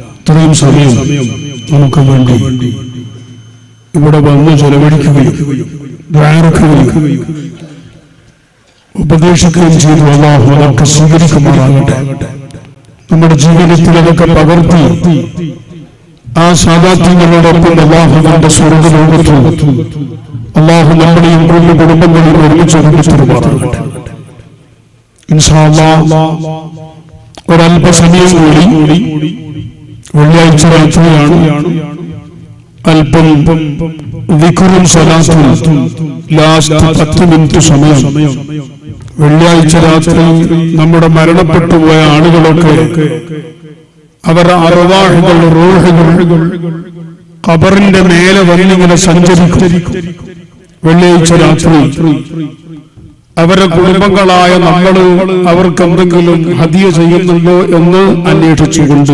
ഇത്രയും സമയം നമുക്ക് വേണ്ടി ഇവിടെ വന്ന് ചെലവഴിക്കുകയും ദ്വാരക്കുകയും ഉപദേശിക്കുകയും ചെയ്തു. അള്ളാഹു സ്വീകരിക്കുമ്പോഴാകട്ടെ നമ്മുടെ ജീവിതത്തിൽ പകർത്തി ആ സാധാത്യങ്ങളോടൊപ്പം അള്ളാഹുവിന്റെ സ്വർഗലോകത്ത് അള്ളാഹു നമ്മുടെയും കുടുംബ കുടുംബങ്ങളെയും ഒരുമിച്ച് അല്ലാഹ് ഒരല്പസമയം കൂടി വെള്ളിയാഴ്ച രാത്രിയാണ് അല്പം വിക്കുറും സ്വലാത്തും ലാസ്റ്റ് പത്ത് മിനിറ്റ് സമയം. വെള്ളിയാഴ്ച രാത്രി നമ്മുടെ മരണപ്പെട്ടു പോയ ആളുകളൊക്കെ അവർ അറവാഹുകൾ റോഹുകൾ ഖബറിന്റെ മേലെ വന്നിങ്ങനെ സഞ്ചരിക്കും. വെള്ളിയാഴ്ച രാത്രി അവരുടെ കുടുംബങ്ങളായ നമ്മൾ അവർക്ക് എന്തെങ്കിലും ഹദിയ ചെയ്യുന്നുണ്ടോ എന്ന് അന്വേഷിച്ചുകൊണ്ട്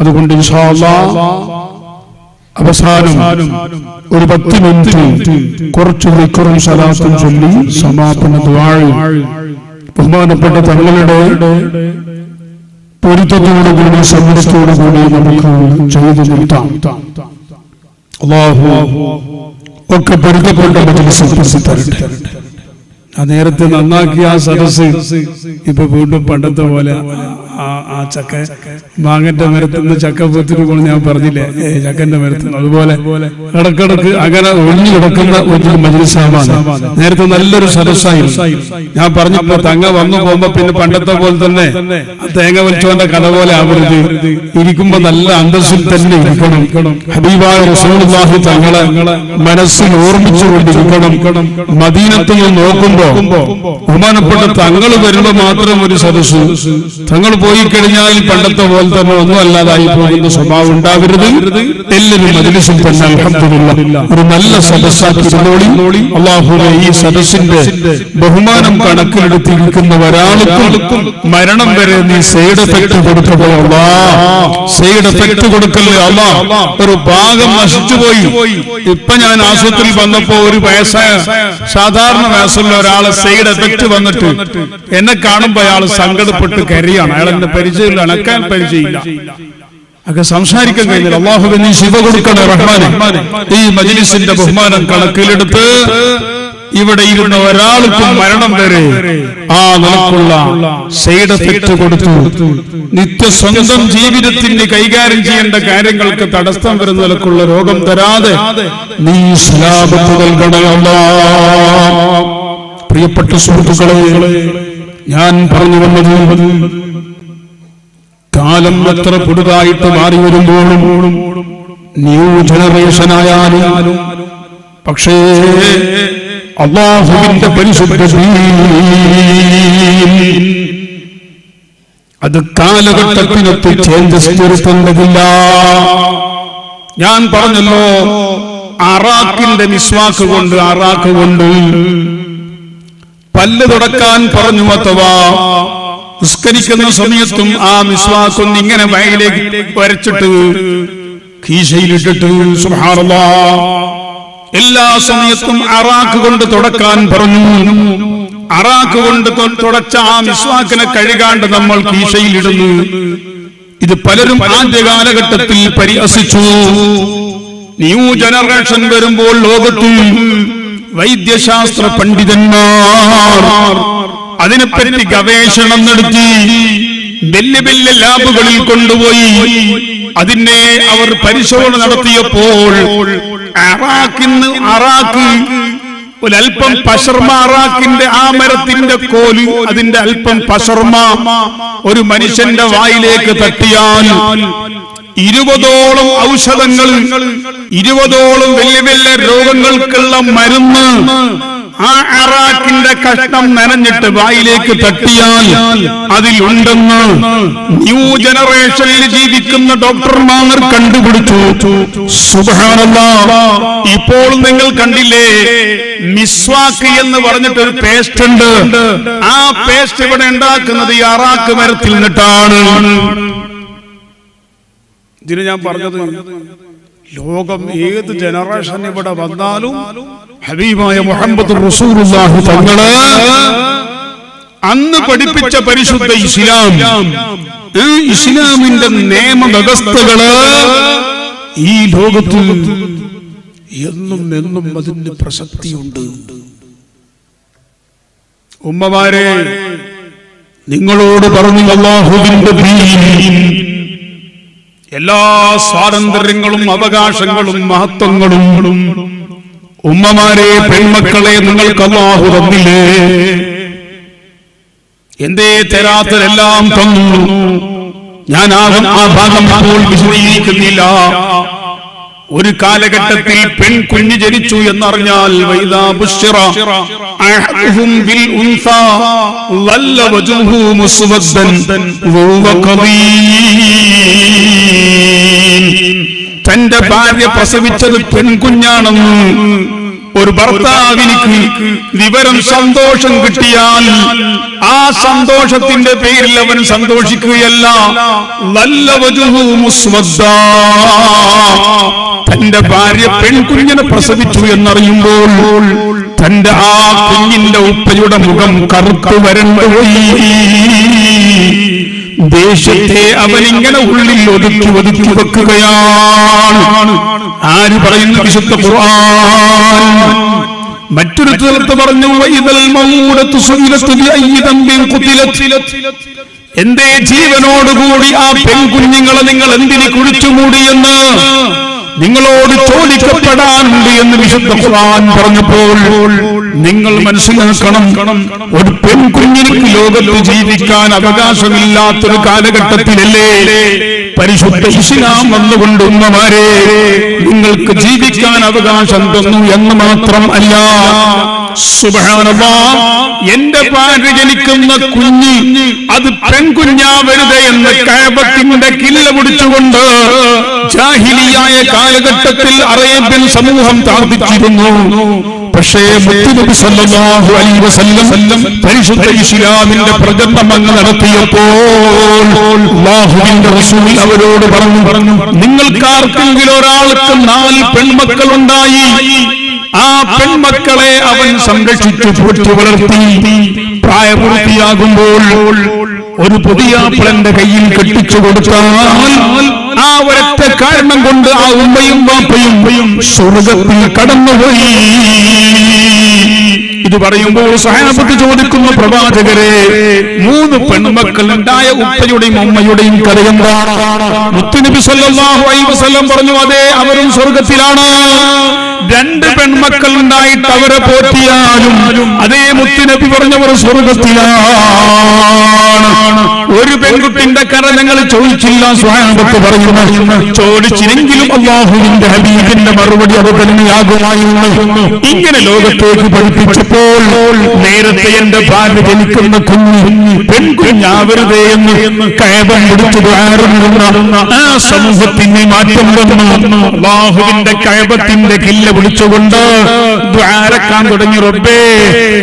അതുകൊണ്ട് അവസാനം ഒരു പത്ത് മിനിറ്റ് കുറച്ച് വിക്കറും സലാത്തും ചൊല്ലി സമാപന ദ്വാഴ്. ബഹുമാനപ്പെട്ട തങ്ങളുടെ പൊരുത്തത്തോടുകൂടി സമ്മതത്തോടുകൂടി നമുക്ക് ചെയ്തു നിർത്താം. അള്ളാഹു ഒക്കെ പൊരുത്തപ്പെട്ട മജിലിസ് തരട്ടെ. ആ നേരത്തെ നന്നാക്കിയ ആ സദസ് ഇപ്പൊ വീണ്ടും പണ്ടത്തെ പോലെ ആ ചക്ക മാങ്ങന്റെ മരത്തിൽ നിന്ന് ചക്ക പൂത്തിന് കൊണ്ട് ഞാൻ പറഞ്ഞില്ലേ? ചക്കന്റെ മരത്തിൽ നിന്ന്. അതുപോലെ ഇടക്കിടക്ക് അങ്ങനെ ഒഴിഞ്ഞു കിടക്കുന്ന ഒരു മജിസാമാണ് നേരത്തെ നല്ലൊരു സദസ്സായിരുന്നു. ഞാൻ പറഞ്ഞപ്പോ തങ്ങ വന്നു പോകുമ്പോ പിന്നെ പണ്ടത്തെ പോലെ തന്നെ തേങ്ങ വലിച്ചോന്റെ കഥ പോലെ ആവരുത്. ഇരിക്കുമ്പോ നല്ല അന്തസ്സിൽ തന്നെ ഇരിക്കണം. ഹബീബായ തങ്ങളെ മനസ്സിൽ ഓർമ്മിച്ചുകൊണ്ടിരിക്കണം. മദീനത്തിൽ നിന്ന് നോക്കുമ്പോ ബഹുമാനപ്പെട്ട തങ്ങൾ വരുമ്പോ മാത്രം ഒരു സദസ് തങ്ങൾ പോയി കഴിഞ്ഞാൽ പണ്ടത്തെ പോലെ തന്നെ ഒന്നും അല്ലാതായി പോകുന്ന സ്വഭാവം ഉണ്ടാവരുത്. എല്ലാവരും മജിലിസിൽ തന്നെ ഒരു നല്ല സദസ്സാക്കി അള്ളാഹുലെ ഈ സദസ്സിന്റെ ബഹുമാനം കണക്കിലെടുത്തിരിക്കുന്ന ഒരാൾക്കും മരണം വരെ നീ സൈഡ് എഫക്ട് കൊടുക്കണേ അള്ളാ. സൈഡ് എഫക്ട് കൊടുക്കല്ലേ അള്ളാ. ഒരു ഭാഗം നശിച്ചു പോയി ഇപ്പൊ ഞാൻ ആശുപത്രിയിൽ വന്നപ്പോ ഒരു വയസ്സായ സാധാരണ വയസ്സുള്ള ഒരാളെ സൈഡ് എഫക്ട് വന്നിട്ട് എന്നെ കാണുമ്പോ അയാൾ സങ്കടപ്പെട്ട് കരയാണ്. അയാൾ എന്റെ പരിചയമില്ല. അണക്കാൻ പരിചയമില്ല. ഒക്കെ സംസാരിക്കാൻ കഴിഞ്ഞില്ല അള്ളാഹു നീ ശിവ കൊടുക്കണേ റഹ്മാനെ. ഈ മജിലിസിന്റെ ബഹുമാനം കണക്കിലെടുത്ത് ഇവിടെ ഇരുന്ന ഒരാൾക്കും മരണം വരെ ആ നിലക്കുള്ള സൈഡ് എഫക്ട് കൊടുത്തു. നിത്യ സ്വന്തം ജീവിതത്തിന് കൈകാര്യം ചെയ്യേണ്ട കാര്യങ്ങൾക്ക് തടസ്സം വരുന്ന നിലക്കുള്ള രോഗം തരാതെ നീ ശിലാപത്ത് നൽകണേ അല്ലാ. പ്രിയപ്പെട്ട സുഹൃത്തുക്കളെ ഞാൻ പറഞ്ഞു വന്നത് കാലം എത്ര പുതുതായിട്ട് മാറി വരുമ്പോഴും ന്യൂ ജനറേഷൻ ആയാലും പക്ഷേ അള്ളാഹുവിന്റെ പരിശുദ്ധ അത് കാലഘട്ടത്തിനൊത്ത് ചേഞ്ചസ് വരുത്തേണ്ടതില്ല. ഞാൻ പറഞ്ഞല്ലോ അറാക്കിന്റെ മിസ്വാക്ക് കൊണ്ട് അറാക്ക് കൊണ്ട് പല്ല് തുടക്കാൻ പറഞ്ഞു അഥവാ നിസ്കരിക്കുന്ന സമയത്തും ആ മിസ്വാക്കൊന്ന് ഇങ്ങനെ വയലേക്ക് വരച്ചിട്ട് കീശയിലിട്ടിട്ട് എല്ലാ സമയത്തും അറാക്ക് കൊണ്ട് തുടക്കാൻ പറഞ്ഞു. അറാക്ക് കൊണ്ട് തുടച്ച ആ മിസ്വാക്കിനെ കഴുകാണ്ട് നമ്മൾ കീശയിലിടുന്നു. ഇത് പലരും ആദ്യ കാലഘട്ടത്തിൽ പരിഹസിച്ചു. ന്യൂ ജനറേഷൻ വരുമ്പോൾ ലോകത്ത് വൈദ്യശാസ്ത്ര പണ്ഡിതന്മാർ അതിനെപ്പറ്റി ഗവേഷണം നടത്തി വലിയ വലിയ ലാബുകളിൽ കൊണ്ടുപോയി. അതിനെ അവർ പരിശോധന നടത്തിയപ്പോൾ അറാക്കിന്ന് അറാക്ക് ഒരല്പം പശർമ അറാക്കിന്റെ ആ മരത്തിന്റെ കോൽ അതിന്റെ അല്പം പശർമ ഒരു മനുഷ്യന്റെ വായിലേക്ക് തട്ടിയാൽ ഇരുപതോളം ഔഷധങ്ങൾ ഇരുപതോളം വലിയ വലിയ രോഗങ്ങൾക്കുള്ള മരുന്ന് ആ അറാക്കിന്റെ കഷ്ണം നനഞ്ഞിട്ട് വായിലേക്ക് തട്ടിയാൽ അതിലുണ്ടെന്ന് ന്യൂ ജനറേഷനിൽ ജീവിക്കുന്ന ഡോക്ടർമാർ കണ്ടുപിടിച്ചു. സുബ്ഹാനല്ലാ. ഇപ്പോൾ നിങ്ങൾ കണ്ടില്ലേ മിസ്വാക്ക് എന്ന് പറഞ്ഞിട്ട് ഒരു പേസ്റ്റ് ഉണ്ട് ആ പേസ്റ്റ് ഇവിടെ ഉണ്ടാക്കുന്നത് ഈ അറാക്ക് മരത്തിൽ നിന്നിട്ടാണ്. ഇതിന് ഞാൻ പറഞ്ഞത് ലോകം ഏത് ജനറേഷൻ ഇവിടെ വന്നാലും ഹബീബായ മുഹമ്മദ് റസൂലുള്ളാഹി തങ്ങൾ അന്ന് പഠിപ്പിച്ച പരിശുദ്ധ ഇസ്ലാം ഇസ്ലാമിന്റെ നിയമവ്യവസ്ഥകൾ ഈ ലോകത്തിൽ എന്നും എന്നും അതിന് പ്രസക്തിയുണ്ട്. ഉമ്മമാരെ നിങ്ങളോട് പറഞ്ഞു അള്ളാഹുവിന്റെ എല്ലാ സ്വാതന്ത്ര്യങ്ങളും അവകാശങ്ങളും മഹത്വങ്ങളും ഉമ്മമാരെ പെൺമക്കളെ നിങ്ങൾക്ക് അള്ളാഹു തന്നില്ലേ? എന്തേ തരാത്തരെല്ലാം തന്നു. ഞാൻ ആ ഭാഗം വിശദീകരിക്കുന്നില്ല. ഒരു കാലഘട്ടത്തിൽ പെൺകുഞ്ഞ് ജനിച്ചു എന്നറിഞ്ഞാൽ തന്റെ ഭാര്യ പ്രസവിച്ചത് പെൺകുഞ്ഞാണെന്ന് ഒരു ഭർത്താവിനിക്ക് വിവരം സന്തോഷം കിട്ടിയാൽ ആ സന്തോഷത്തിന്റെ പേരിൽ അവൻ സന്തോഷിക്കുകയല്ല. നല്ല. തന്റെ ഭാര്യ പെൺകുഞ്ഞിനെ പ്രസവിച്ചു എന്നറിയുമ്പോൾ തന്റെ ആ കുഞ്ഞിന്റെ ഉപ്പയുടെ മുഖം കറുത്തു വരണ്ടുപോയി ദേഷ്യത്തെ അവനിങ്ങനെ ഉള്ളിൽ ഒതുക്കി ഒതുക്കി വെക്കുകയാണ്. ആര് പറയുന്നു വിശുദ്ധ ഖുർആൻ? മറ്റൊരു തീർത്ത് പറഞ്ഞു എന്തേ ജീവനോടുകൂടി ആ പെൺകുഞ്ഞുങ്ങളെ നിങ്ങൾ എന്തിനു കുഴിച്ചുമൂടിയെന്ന് നിങ്ങളോട് ചോദിക്കപ്പെടാനുണ്ട് എന്ന് വിശുദ്ധ ഖുർആൻ പറഞ്ഞപ്പോൾ നിങ്ങൾ മനസ്സിലാക്കണം ഒരു പെൺകുഞ്ഞിന് ലോകത്ത് ജീവിക്കാൻ അവകാശമില്ലാത്തൊരു കാലഘട്ടത്തിലല്ലേ? പരിശുദ്ധ ഇസ്ലാം വന്നുകൊണ്ട് ഉമ്മമാരെ നിങ്ങൾക്ക് ജീവിക്കാൻ അവകാശം തന്നു എന്ന് മാത്രം അല്ല എന്റെ ഭാര്യ ജനിക്കുന്ന കുഞ്ഞ് അത് പെൺകുഞ്ഞാവരുത് എന്ന് കഴപത്തിന്റെ കില്ല പിടിച്ചുകൊണ്ട് ജാഹിലിയായ കാലഘട്ടത്തിൽ അറേബ്യൻ സമൂഹം താർപ്പിച്ചിരുന്നു പക്ഷേ മുത്തുനബി സല്ലല്ലാഹു അലൈഹി വസല്ലം പരിശുദ്ധ ഇസ്ലാമിന്റെ പ്രചരണം അങ്ങ് നടത്തിയപ്പോൾ അല്ലാഹുവിന്റെ റസൂൽ അവരോട് പറഞ്ഞു പറഞ്ഞു നിങ്ങൾക്കാർക്കെങ്കിലും ഒരാൾക്ക് നാല് പെൺമക്കൾ ഉണ്ടായി ആ പെൺമക്കളെ അവൻ സംരക്ഷിച്ചു പോറ്റി വളർത്തി പ്രായപൂർത്തിയാകുമ്പോൾ ഒരു പുതിയ ആപ്പിളന്റെ കയ്യിൽ കെട്ടിച്ചു കൊടുത്താൽ ആ ഒരൊറ്റ കാരണം കൊണ്ട് ആ ഉമ്മയും വാപ്പയും സ്വർഗത്തിൽ കടന്നുപോയി. ഇത് പറയുമ്പോൾ സഹാബത്ത് ചോദിക്കുന്ന പ്രവാചകരെ മൂന്ന് പെൺമക്കൾ ഉണ്ടായ ഉപ്പയുടെയും ഉമ്മയുടെയും കഥയെന്താണ് മുത്തുനബി സല്ലാഹു വസല്ലം പറഞ്ഞു അതെ അവരും സ്വർഗത്തിലാണ്. രണ്ട് പെൺമക്കൾ ഉണ്ടായിട്ട് അവരെ പോറ്റിയാലും അതേ മുത്തുനബി പറഞ്ഞവർ സ്വർഗത്തിലാണ്. ഒരു പെൺകുട്ടിന്റെ കഥ ഞങ്ങൾ ചോദിച്ചില്ല സ്വാമത്ത് പറയുന്നു. ചോദിച്ചില്ലെങ്കിലും അള്ളാഹുവിന്റെ ഹബീബിന്റെ മറുപടി അത് തന്നെയാകുമായിരുന്നു ഇങ്ങനെ ലോകത്തേക്ക് പഠിപ്പിച്ചപ്പോൾ നേരത്തെ എന്റെ ഭാര്യ ജനിക്കുന്ന കുഞ്ഞു പെൺകുഞ്ഞാവരുതേ എന്ന് കയപം പിടിച്ചു ആ സമൂഹത്തിന് മാറ്റം വന്നു. അള്ളാഹുവിന്റെ കയപത്തിന്റെ കില്ല വിളിച്ചുകൊണ്ട് ദ്വാരക്കാൻ തുടങ്ങി റബ്ബേ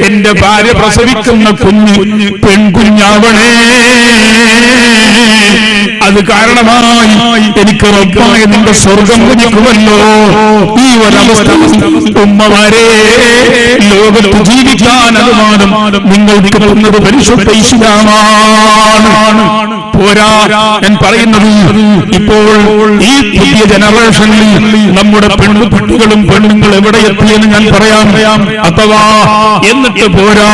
എന്റെ ഭാര്യ പ്രസവിക്കുന്ന കുഞ്ഞ് പെൺകുഞ്ഞാവണേ. അത് കാരണമായി എനിക്ക് റബ്ബായ നിന്റെ സ്വർഗം കുഞ്ഞിക്കുമല്ലോ. ഈ ഒരവസ്ഥ ഉമ്മമാരെ ലോകത്ത് ജീവിക്കാൻ അനുമാനം നിങ്ങൾ നിൽക്കുന്നത് പരിശുദ്ധ ഇസ്ലാമാണ്. പോരാ ഞാൻ പറയുന്നത് ഇപ്പോൾ ഈ പുതിയ ജനറേഷനിൽ നമ്മുടെ പെൺകുട്ടികളും പെണ്ണുങ്ങൾ എവിടെ എത്തിയെന്ന് ഞാൻ പറയാം. അഥവാ എന്നിട്ട് പോരാ.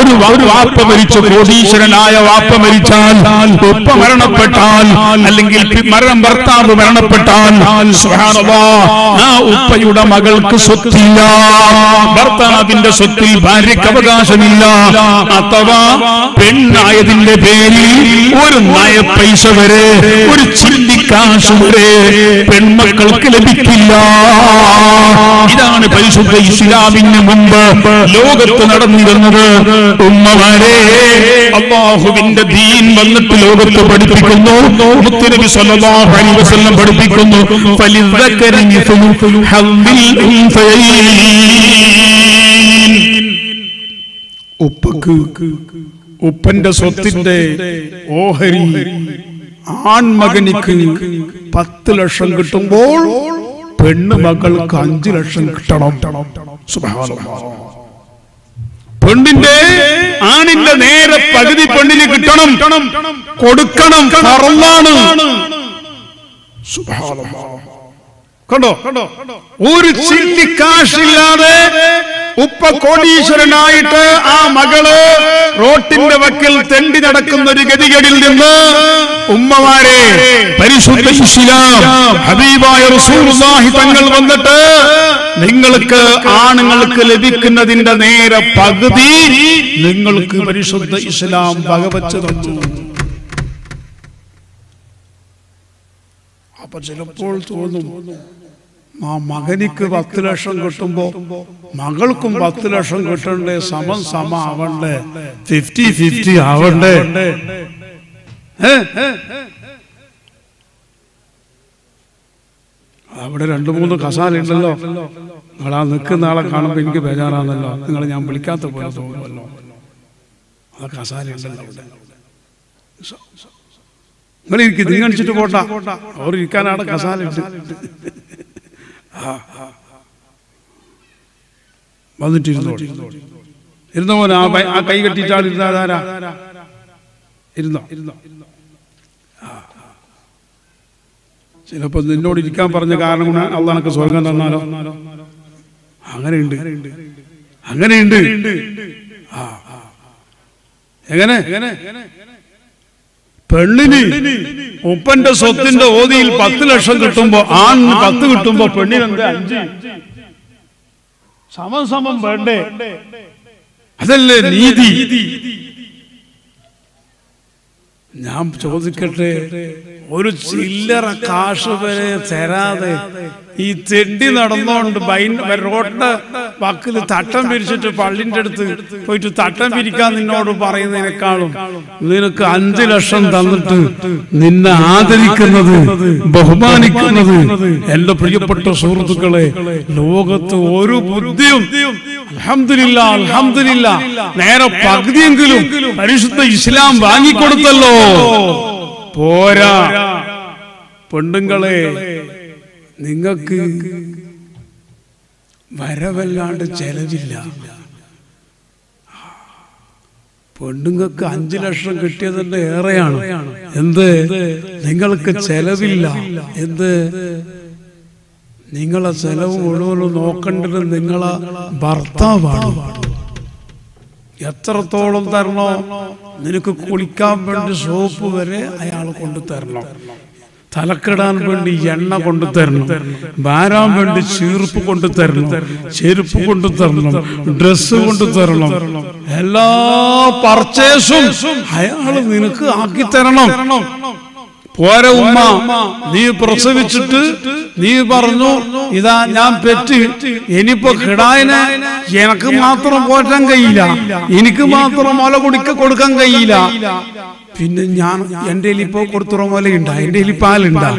ഒരു വാപ്പ മരിച്ചു കോടീശ്വരനായ വാപ്പ മരിച്ചാൽ ഉപ്പ മരണപ്പെട്ടാൽ അല്ലെങ്കിൽ മരണം ഭർത്താവ് മരണപ്പെട്ടാൽ ആ ഉപ്പയുടെ മകൾക്ക് സ്വത്തില്ല. ഭർത്താവിന്റെ സ്വത്തിൽ ഭാര്യക്ക് അവകാശമില്ല. അഥവാ പെണ്ണായതിന്റെ പേരിൽ ഒരു നയ പൈസ വരെ ഒരു ചിന്തിക്കാശ് വരെ പെൺമക്കൾക്ക് ലഭിക്കില്ല. ഇതാണ് പരിശുദ്ധ ഇസ്ലാമിന് മുമ്പ് ലോകത്ത് നടന്നിരുന്നത് ഉമ്മമാരെ അള്ളാഹുവിന്റെ ദീൻ വന്നിട്ട് ലോകത്ത് പഠിപ്പിക്കുന്നു. മുത്തുനബി സല്ലല്ലാഹു അലൈഹി വസല്ലം പഠിപ്പിക്കുന്നു. ഉപ്പക്ക് ഉപ്പന്റെ സ്വത്തിന്റെ ഓഹരി ആൺമകനിക്ക് പത്ത് ലക്ഷം കിട്ടുമ്പോൾ പെണ്ണ് മകൾക്ക് അഞ്ചു ലക്ഷം കിട്ടണം. പെണ്ണിന്റെ ആണിന്റെ നേരെ പകുതി പെണ്ണിന് കിട്ടണം. കൊടുക്കണം. ഫറലാണ് കണ്ടോ? ഒരു ചില്ലി കാശില്ലാതെ ഉപ്പ കോടീശ്വരനായിട്ട് ആ മകൾ റോട്ടിന്റെ വക്കിൽ തെണ്ടി നടക്കുന്ന ഒരു ഗതികേടിൽ നിന്ന് ഉമ്മമാരെ പരിശുദ്ധ ഹബീബായ റസൂലുള്ളാഹി തങ്ങൾ വന്നിട്ട് നിങ്ങൾക്ക് ആണുങ്ങൾക്ക് ലഭിക്കുന്നതിന്റെ നേരെ പകുതി നിങ്ങൾക്ക് പരിശുദ്ധ ഇസ്ലാം വകവച്ച് തന്നു. അപ്പൊ ചിലപ്പോൾ തോന്നും ആ മകനിക്ക് പത്ത് ലക്ഷം കിട്ടുമ്പോ മകൾക്കും പത്ത് ലക്ഷം കിട്ടണ്ടേ? സമം സമ ആവണ്ടേ ഫിഫ്റ്റി ഫിഫ്റ്റി ആവണ്ടേ? അവിടെ രണ്ടു മൂന്ന് കസാല ഉണ്ടല്ലോ. നിങ്ങൾ ആ നിൽക്കുന്ന ആളെ കാണുമ്പോ എനിക്ക് ബേജാറാണല്ലോ. നിങ്ങൾ ഞാൻ വിളിക്കാത്ത പോലെ തോന്നുമല്ലോ ആ കസാല ഉണ്ടല്ലോ നിങ്ങൾ ഇരിക്കും നിങ്ങൾ അടിച്ചിട്ട് പോട്ട. അവർ ഇരിക്കാനാണ് കസാല ഉണ്ട്. വന്നിട്ടിരുന്നോ ആ കൈ കെട്ടിട്ടാണ് ഇരുന്നാരാ ഇരുന്നോ? ഇരുന്നോ ചിലപ്പോ നിന്നോട് ഇരിക്കാൻ പറഞ്ഞ കാരണം കൊണ്ട് അള്ളാഹ് എനിക്ക് സ്വർഗം തന്നാലോ? അങ്ങനെയുണ്ട്. അങ്ങനെയുണ്ട്. ആ എങ്ങനെ? പെണ്ണിന് ഉപ്പന്റെ സ്വത്തിന്റെ ഓതിയിൽ പത്ത് ലക്ഷം കിട്ടുമ്പോ ആണിന് പത്ത് കിട്ടുമ്പോ പെണ്ണിന് എന്താ അഞ്ച്? സമം സമം വേണ്ടേ? അതല്ലേ നീതി. ഞാൻ ചോദിക്കട്ടെ ഒരു ചില്ലറ കാശ് വരെ തരാതെ ഈ തെണ്ടി നടന്നോണ്ട് ബൈൻ റോഡിന്റെ തട്ടം പിരിച്ചിട്ട് പള്ളിന്റെ അടുത്ത് പോയിട്ട് തട്ടം പിരിക്കാൻ നിന്നോട് പറയുന്നതിനേക്കാളും നിനക്ക് അഞ്ചു ലക്ഷം തന്നിട്ട് നിന്നെ ആദരിക്കുന്നത് ബഹുമാനിക്കുന്നത് എന്റെ പ്രിയപ്പെട്ട സുഹൃത്തുക്കളെ ലോകത്ത് ഒരു ബുദ്ധിയും നേരെ പകുതിയെങ്കിലും പരിശുദ്ധ ഇസ്ലാം വാങ്ങിക്കൊടുത്തല്ലോ. പോരാ. പെണ്ണുങ്ങളെ നിങ്ങൾക്ക് വരവല്ലാണ്ട് ചെലവില്ല. പെണ്ണുങ്ങൾക്ക് അഞ്ചു ലക്ഷം കിട്ടിയതിന്റെ ഏറെയാണ്. എന്ത്? നിങ്ങൾക്ക് ചെലവില്ല. എന്ത്? നിങ്ങളെ ചെലവ് മുഴുവനും നോക്കേണ്ടത് നിങ്ങളെ ഭർത്താവാണ്. എത്രത്തോളം തരണോ നിനക്ക് കുളിക്കാൻ വേണ്ടി സോപ്പ് വരെ അയാൾ കൊണ്ടു തരണം തലക്കിടാൻ വേണ്ടി എണ്ണ കൊണ്ടു തരണം. വാരാൻ വേണ്ടി ചീർപ്പ് കൊണ്ടു തരണം. ചെരുപ്പ് കൊണ്ടു തരണം. ഡ്രസ്സ് കൊണ്ടു തരണം. എല്ലാ പർച്ചേസും അയാൾ നിനക്ക് ആക്കി തരണം. പോരെ ഉമ്മ. നീ പ്രസവിച്ചിട്ട് നീ പറഞ്ഞു ഇതാ ഞാൻ പെറ്റ്. ഇനിയിപ്പോ കിടായനെ എനക്ക് മാത്രം പോറ്റാൻ കഴിയില്ല. എനിക്ക് മാത്രം മുല കുടിക്ക കൊടുക്കാൻ കഴിയില്ല. പിന്നെ ഞാൻ എന്റെ ഇപ്പോ കൊടുത്തുറ മുലയുണ്ടാ എന്റെ പാലുണ്ടാ.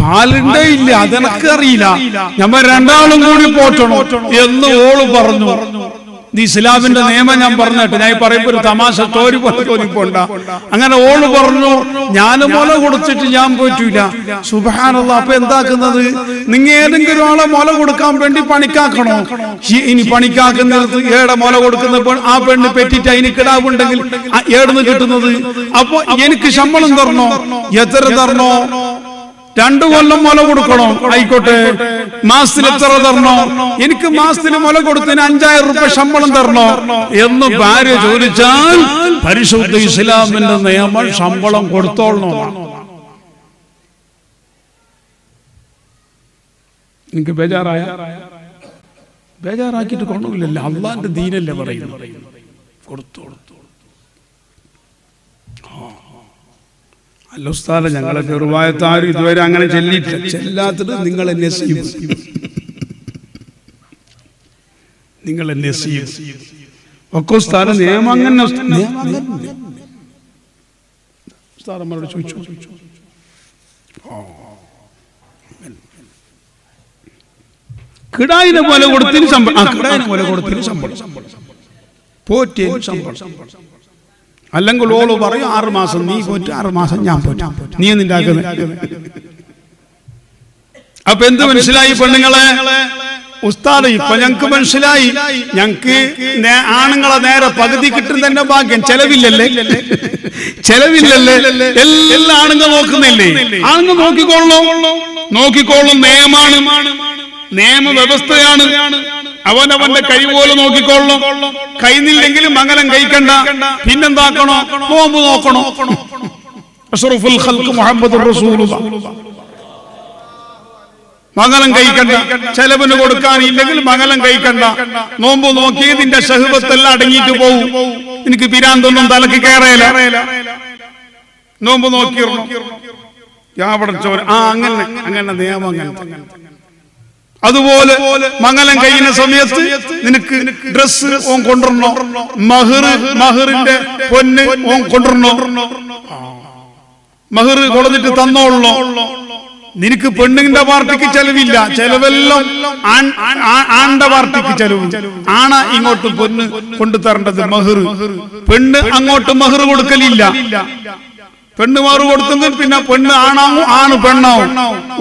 പാലുണ്ടേ. ഇല്ല? അതെനക്ക് അറിയില്ല. ഞമ്മ രണ്ടാളും കൂടി പോറ്റണം. എന്ന് ഓൾ പറഞ്ഞു. ഇത് ഇസ്ലാമിന്റെ നിയമം ഞാൻ പറഞ്ഞിട്ട് ഞാൻ പറയുമ്പോ ഒരു തമാശ തോരി പോലെ തോന്നിപ്പോണ്ട? അങ്ങനെ ഓൾ പറഞ്ഞു ഞാനും മുല കൊടുത്തിട്ട് ഞാൻ പോയിട്ടില്ല. സുബാനുള്ള അപ്പൊ എന്താക്കുന്നത്? നിങ്ങ ഏതെങ്കിലും ആളെ മുല കൊടുക്കാൻ വേണ്ടി പണിക്കാക്കണോ? ഇനി പണിക്കാക്കുന്നത് ഏടെ മുല കൊടുക്കുന്ന ആ പെണ്ണ് പെറ്റിട്ട് അതിന് കിടാവുണ്ടെങ്കിൽ ഏടുന്ന് കിട്ടുന്നത്? അപ്പൊ എനിക്ക് ശമ്പളം തരണോ? എത്ര തരണോ? രണ്ടു കൊല്ലം മുല കൊടുക്കണോ. ആയിക്കോട്ടെ. മാസത്തിൽ എത്ര തരണോ? എനിക്ക് മാസത്തിൽ മുല കൊടുത്തതിന് അഞ്ചായിരം റുപ്യ ശമ്പളം തരണോ? എന്ന് ഭാര്യ ചോദിച്ചാൽ പരിശുദ്ധ ഇസ്ലാമിന്റെ നിയമം ശമ്പളം കൊടുത്തോളണം എനിക്ക് ബേജാറായ? ബേജാറാക്കിയിട്ട് കൊണ്ടുമില്ലല്ലോ അള്ളാന്റെ ദീനല്ലേ പറയുന്നു കൊടുത്തോളൂ. അല്ല ഉസ്താദ് ഞങ്ങളെ ചെറുവായത്താരും ഇതുവരെ അങ്ങനെ ചെല്ലിയിട്ടില്ല ചെല്ലാത്തത് നിങ്ങൾ എന്നെ ചെയ്യും നിങ്ങൾ എന്നെ ചെയ്യും ഒക്കെ ഉസ്താദ. നിയമം അങ്ങനെ. ഉസ്താദന്മാരോട് ചോദിച്ചു? കിടായിനെ പോലെ കൊടുത്തിന് ശമ്പളം. കിടായിനെ പോലെ കൊടുത്തിന് ശമ്പളം. പോറ്റിയതിന് ശമ്പളം. അല്ലെങ്കിൽ ഓൾ പറയും ആറ് മാസം നീ പോറ്റ് ആറ് മാസം ഞാൻ പോറ്റ് നീ നിന്റെ അപ്പൊ എന്ത് മനസ്സിലായി പെണ്ണുങ്ങളെ? ഉസ്താദ് ഇപ്പൊ ഞങ്ങക്ക് മനസ്സിലായി. ഞങ്ങക്ക് ആണുങ്ങളെ നേരെ പകുതി കിട്ടുന്നതിന്റെ ഭാഗ്യം ചെലവില്ലല്ലേ? ചെലവില്ലല്ലേ? എല്ലാ ആണുങ്ങൾ നോക്കുന്നില്ലേ? ആണുങ്ങൾ നോക്കിക്കൊള്ളോ നോക്കിക്കൊള്ളും നിയമാണ് നിയമ വ്യവസ്ഥയാണ് അവനവന്റെ കൈ പോലെ നോക്കിക്കൊള്ളണം. കൈന്നില്ലെങ്കിലും മംഗലം കഴിക്കണ്ട. പിന്നെന്താക്കണോ? നോമ്പ് നോക്കണോ. മുഹമ്മദ് മംഗലം കഴിക്കണ്ട. ചെലവിന് കൊടുക്കാനില്ലെങ്കിൽ മംഗലം കഴിക്കണ്ട. നോമ്പ് നോക്കി നിന്റെ ഷഹബത്തെല്ലാം അടങ്ങിയിട്ട് പോകും എനിക്ക് പിരാന്തൊന്നും തലക്ക് കയറയില്ല നോമ്പ് നോക്കി ആ അങ്ങനെ അങ്ങനെ നിയമം അങ്ങനെ അതുപോലെ മംഗലം കഴിയുന്ന സമയത്ത് നിനക്ക് ഡ്രസ് ഓം കൊണ്ടുവരണോ? മഹർ മഹറിന്റെ പൊന്ന് ഓം കൊണ്ടുവരണോ? മഹർ കൊടുത്തിട്ട് തന്നോളണോ? നിനക്ക് പെണ്ണുങ്ങിന്റെ പാർട്ടിക്ക് ചെലവില്ല. ചെലവെല്ലാം ആണ്ടെ പാർട്ടിക്ക് ചെലവ്. ആണ ഇങ്ങോട്ട് പൊന്ന് കൊണ്ടു തരേണ്ടത് മഹർ. പെണ്ണ് അങ്ങോട്ട് മഹർ കൊടുക്കലില്ല. പെണ്ണ് മാറു കൊടുത്തെങ്കിൽ പിന്നെ പെണ്ണ് ആണാവും ആണ് പെണ്ണാവും.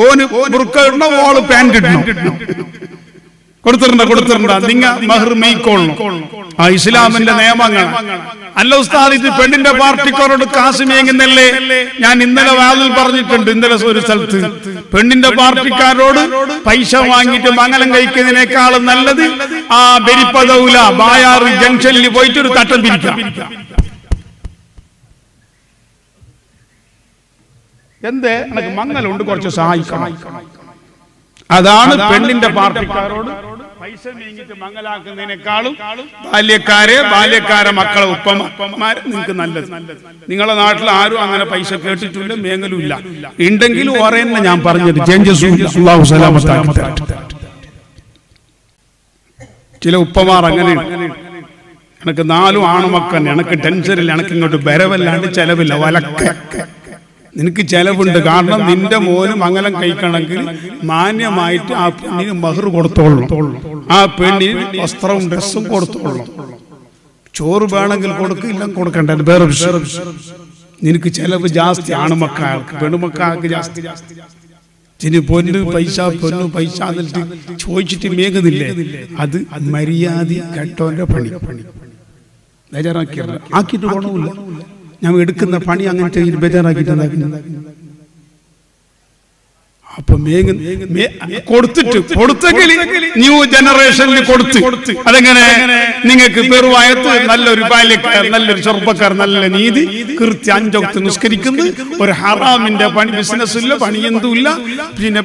ഓന് ബുർക്ക ഇടണം ഓൾ പാന്റ് ഇടണം. കൊടുത്തിട്ടുണ്ട് കൊടുത്തിട്ടുണ്ട്? നിങ്ങ മഹർ മെയ്ക്കോളണം. ആ ഇസ്ലാമിന്റെ നിയമങ്ങൾ അല്ല ഉസ്താദ് ഇത് പെണ്ണിന്റെ പാർട്ടിക്കാരോട് കാശ് മേങ്ങുന്നല്ലേ ഞാൻ ഇന്നലെ വാതിൽ പറഞ്ഞിട്ടുണ്ട് ഇന്നലെ ഒരു സ്ഥലത്ത്. പെണ്ണിന്റെ പാർട്ടിക്കാരോട് പൈസ വാങ്ങിയിട്ട് മംഗലം കഴിക്കുന്നതിനേക്കാളും നല്ലത് ആ ബെരിപ്പതൗല ബായാറ് ജംഗ്ഷനിൽ പോയിട്ട് ഒരു തട്ടം പിരിക്കാം. എന്തേ? എനിക്ക് മംഗലുണ്ട് കുറച്ച് സഹായിക്കണം. അതാണ് പെണ്ണിന്റെ പാർട്ടിക്കാരോട് പൈസ നീങ്ങിട്ട് മംഗലാക്കുന്നതിനേക്കാളും ബാല്യക്കാരെ ബാല്യക്കാരെ മക്കളെ ഉപ്പമാരെ നിങ്ങൾക്ക് നല്ലത്. നിങ്ങളെ നാട്ടിൽ ആരും അങ്ങനെ പൈസ കേട്ടിട്ടില്ല മേങ്ങലും ഇല്ല ഉണ്ടെങ്കിലും ഓറെ ഞാൻ പറഞ്ഞത് ചേഞ്ചസ്. ചില ഉപ്പമാർ അങ്ങനെ എനിക്ക് നാലും ആണുമക്കൻ എനിക്ക് ടെൻഷനില്ല എനിക്ക് ഇങ്ങോട്ട് ബരവല്ലാണ്ട് ചെലവില്ല വലക്ക. നിനക്ക് ചെലവുണ്ട്. കാരണം നിന്റെ മോനും മംഗലം കഴിക്കണമെങ്കിൽ മാന്യമായിട്ട് ആ പെണ്ണിന് മഹർ കൊടുത്തോളണം. ആ പെണ്ണിന് വസ്ത്രവും ഡ്രസ്സും കൊടുത്തോളണം. ചോറ് വേണമെങ്കിൽ കൊടുക്കില്ല കൊടുക്കണ്ട. വേറെ നിനക്ക് ചെലവ് ജാസ്തി ആണുമക്കാൾക്ക് പെണ്ണുമക്കാൾക്ക് ജാസ്തി. ഇനി പൊന്നു പൈസ പൊന്നു പൈസ എന്നിട്ട് ചോദിച്ചിട്ട് മേഘുന്നില്ലേ അത് മര്യാദ കെട്ടോന്റെ പണി. പണി. ആക്കിയിട്ട് ഗുണമില്ല ഞാൻ എടുക്കുന്ന പണി അങ്ങനത്തെ ഇത് ബേജാറാക്കിയിട്ട് എന്താക്കുന്നത് അപ്പൊ കൊടുത്തിട്ട് കൊടുത്തെങ്കിൽ ന്യൂ ജനറേഷനിൽ കൊടുത്ത്. അതെങ്ങനെ? നിങ്ങൾക്ക് പെറുവായത്ത് നല്ലൊരു ബാല്യക്കാർ നല്ലൊരു ചെറുപ്പക്കാർ നല്ല നീതി കൃത്യ അഞ്ചൊക്കെ നിസ്കരിക്കുന്നു ഒരു ഹറാമിന്റെ പണി ബിസിനസ് ഇല്ല പണി എന്തുമില്ല പിന്നെ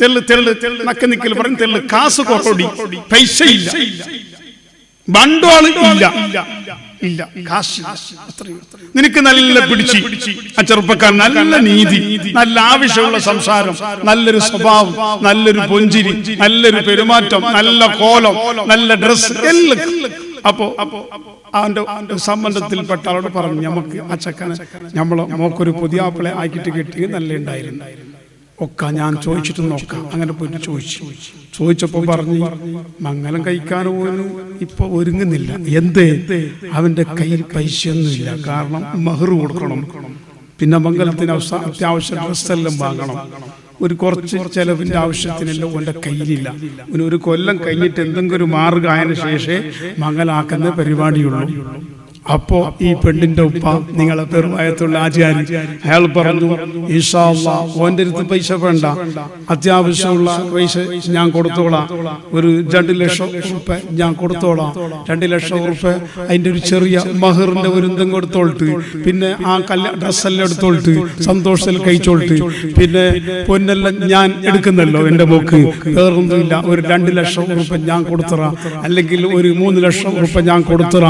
തെള്ളു തെള്ളു നക്ക നിക്കൽ പറഞ്ഞു തെള്ളു കാസ് കുറോടി. പൈസ ഇല്ല ബണ്ടോൾ ഇല്ല. ഇല്ല കാശ്. നിനക്ക് നല്ല പിടിച്ച്. ആ ചെറുപ്പക്കാർ നല്ല നീതി. നല്ല ആവശ്യമുള്ള സംസാരം. നല്ലൊരു സ്വഭാവം. നല്ലൊരു പൊഞ്ചിരി. നല്ലൊരു പെരുമാറ്റം. നല്ല കോലം. നല്ല ഡ്രസ് എല്ലാം. അപ്പോ അവന്റെ സംബന്ധത്തിൽപ്പെട്ട ആളോട് പറഞ്ഞു നമുക്ക് ആ ചക്കനെ നമ്മളെ മോക്കൊരു പുതിയ ആപ്പിളെ ആക്കിയിട്ട് കിട്ടിയത് നല്ല ഉണ്ടായിരുന്നു ഒക്കെ ഞാൻ ചോദിച്ചിട്ട് നോക്കാം. അങ്ങനെ പോയിട്ട് ചോദിച്ചു. ചോദിച്ചപ്പോൾ പറഞ്ഞു മംഗലം കഴിക്കാൻ പോലും ഇപ്പൊ ഒരുങ്ങുന്നില്ല. എന്ത്? അവന്റെ കയ്യിൽ പൈസയൊന്നുമില്ല. കാരണം മഹർ കൊടുക്കണം. പിന്നെ മംഗലത്തിന് അത്യാവശ്യം ഡ്രസ്സെല്ലാം വാങ്ങണം. ഒരു കുറച്ച് ചെലവിന്റെ ആവശ്യത്തിനെല്ലാം ഓന്റെ കയ്യിലില്ല. ഒരു കൊല്ലം കഴിഞ്ഞിട്ട് എന്തെങ്കിലും ഒരു മാർഗം ശേഷമേ മംഗലാക്കുന്ന പരിപാടിയുള്ളൂ. അപ്പോ ഈ പെണ്ണിന്റെ ഉപ്പ നിങ്ങളെ പെരുമായത്തുള്ള ആചാരി. അയാൾ പറഞ്ഞു അല്ലാ, ഓന്റെ അടുത്ത് പൈസ വേണ്ട. അത്യാവശ്യമുള്ള പൈസ ഞാൻ കൊടുത്തോളാം. ഒരു രണ്ട് ലക്ഷം ഉറുപ്പ ഞാൻ കൊടുത്തോളാം. രണ്ട് ലക്ഷം ഉറുപ്പ അതിന്റെ ഒരു ചെറിയ മഹറിന്റെ ഒരു എന്തും കൊടുത്തോൾട്ട് പിന്നെ ആ കല്ല ഡ്രസ്സെല്ലാം എടുത്തോൾട്ട് സന്തോഷത്തിൽ കഴിച്ചോളിട്ട് പിന്നെ പൊന്നെല്ലാം ഞാൻ എടുക്കുന്നല്ലോ എന്റെ മോക്ക്. വേറൊന്നുമില്ല ഒരു രണ്ട് ലക്ഷം ഉറുപ്പ ഞാൻ കൊടുത്തറ. അല്ലെങ്കിൽ ഒരു മൂന്ന് ലക്ഷം ഉറുപ്പ ഞാൻ കൊടുത്തറ.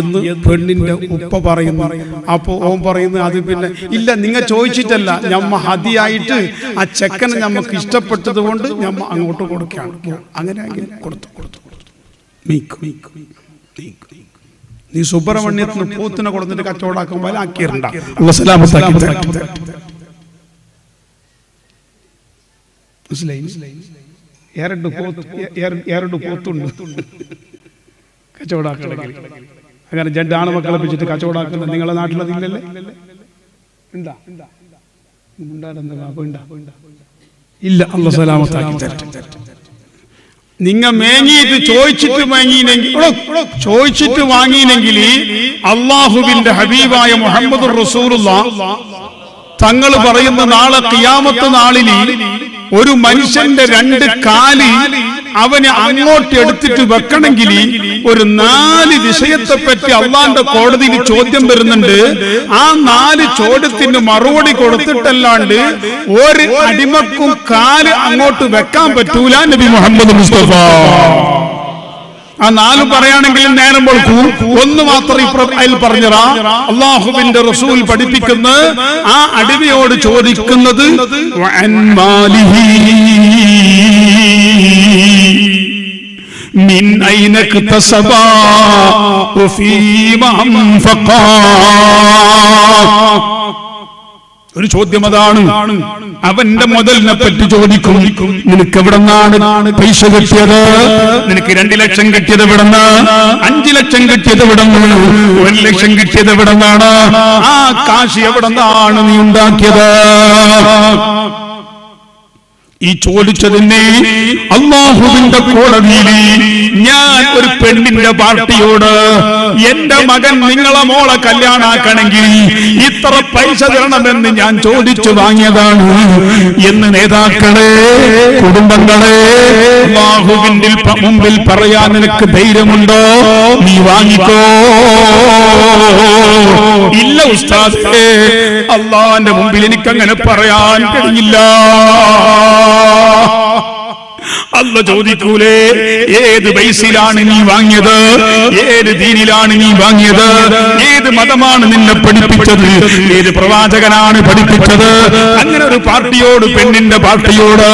എന്ന് പെണ്ണിന്റെ ഉപ്പ പറയുന്നു. അപ്പോ ഓം പറയുന്നു അത് പിന്നെ ഇല്ല നിങ്ങൾ ചോദിച്ചിട്ടല്ല. ഞമ്മ ഹതിയായിട്ട് ആ ചെക്കനെ നമുക്ക് ഇഷ്ടപ്പെട്ടത് കൊണ്ട് ഞമ്മ അങ്ങോട്ട് കൊടുക്കുകയാണ് അങ്ങനെ കൊടുത്തു കൊടുത്തു. നീ സുബ്രഹ്മണ്യത്തിന് പൂത്തിനെ കൊടുത്തിട്ട് കച്ചവടാക്കുമ്പോൾ. മനസ്സിലായി? ഏറെണ്ട് പോത്ത് ഏറെ- പോത്തുണ്ട്. കച്ചവടാക്കണമെങ്കിൽ. അങ്ങനെ ജഡാണ് മക്കളെ പിച്ചിട്ട് കച്ചവടാക്കുന്നത് നിങ്ങളെ നാട്ടിലതില്ലല്ലേ ഉണ്ടാ? ഇല്ല അല്ല സലാമത്താക്കി തരട്ടെ. നിങ്ങ മേങ്ങിയിട്ട് ചോദിച്ചിട്ട് വാങ്ങിയില്ലെങ്കിൽ ചോദിച്ചിട്ട് വാങ്ങിയില്ലെങ്കിൽ അള്ളാഹുവിന്റെ ഹബീബായ മുഹമ്മദ് റസൂലുള്ള തങ്ങൾ പറയുന്ന നാളെ കിയാമത്ത് നാളിൽ ഒരു മനുഷ്യന്റെ രണ്ട് കാൽ അവനെ അങ്ങോട്ട് എടുത്തിട്ട് വെക്കണമെങ്കിൽ ഒരു നാല് വിഷയത്തെ പറ്റി അള്ളാന്റെ കോടതിയിൽ ചോദ്യം വരുന്നുണ്ട്. ആ നാല് ചോദ്യത്തിന് മറുപടി കൊടുത്തിട്ടല്ലാണ്ട് ഒരു അടിമക്കും കാൽ അങ്ങോട്ട് വെക്കാൻ പറ്റൂല നബി മുഹമ്മദ് മുസ്തഫ. ആ നാലും പറയുകയാണെങ്കിൽ നേരം വെളുക്കൂ ഒന്ന് മാത്രം ഈ അതിൽ പറഞ്ഞറ അള്ളാഹുവിന്റെ റസൂൽ പഠിപ്പിക്കുന്ന ആ അടിമയോട് ചോദിക്കുന്നത് ഒരു ചോദ്യം അതാണ്. അവന്റെ മുതലിനെ പറ്റി ചോദിക്കും നിനക്ക് എവിടെ നിന്നാണ് പൈസ കിട്ടിയത്? നിനക്ക് രണ്ടു ലക്ഷം കിട്ടിയത് എവിടെ അഞ്ചു ലക്ഷം കിട്ടിയത് എവിടെ ഒരു ലക്ഷം കിട്ടിയത് എവിടെ ആ കാശി എവിടെ നിന്നാണ് നീ ഉണ്ടാക്കിയത്? ഈ ചോദിച്ചതിനെ അള്ളാഹുവിന്റെ കോടതിയിൽ ഞാൻ ഒരു പെണ്ണിന്റെ പാർട്ടിയോട് എന്റെ മകൻ നിങ്ങളെ മോളെ കല്യാണാക്കണമെങ്കിൽ ഇത്ര പൈസ തരണമെന്ന് ഞാൻ ചോദിച്ചു വാങ്ങിയതാണ്. എന്ന് നേതാക്കളെ കുടുംബങ്ങളെ അള്ളാഹുവിന്റെ മുമ്പിൽ പറയാൻ നിനക്ക് ധൈര്യമുണ്ടോ? നീ വാങ്ങിക്കോ. ഇല്ല ഉസ്താദേ അള്ളാന്റെ മുമ്പിൽ എനിക്ക് അങ്ങനെ പറയാൻ കഴിയില്ല അല്ല ചോദിക്കൂലേ? ഏത് ബൈസിലാണ് നീ വാങ്ങിയത്? ഏത് ദീനിലാണ് നീ വാങ്ങിയത്? ഏത് മതമാണ് നിന്നെ പഠിപ്പിച്ചത്? ഏത് പ്രവാചകനാണ് പഠിപ്പിച്ചത്? അങ്ങനെ ഒരു പാർട്ടിയോട് പെണ്ണിന്റെ പാർട്ടിയോട്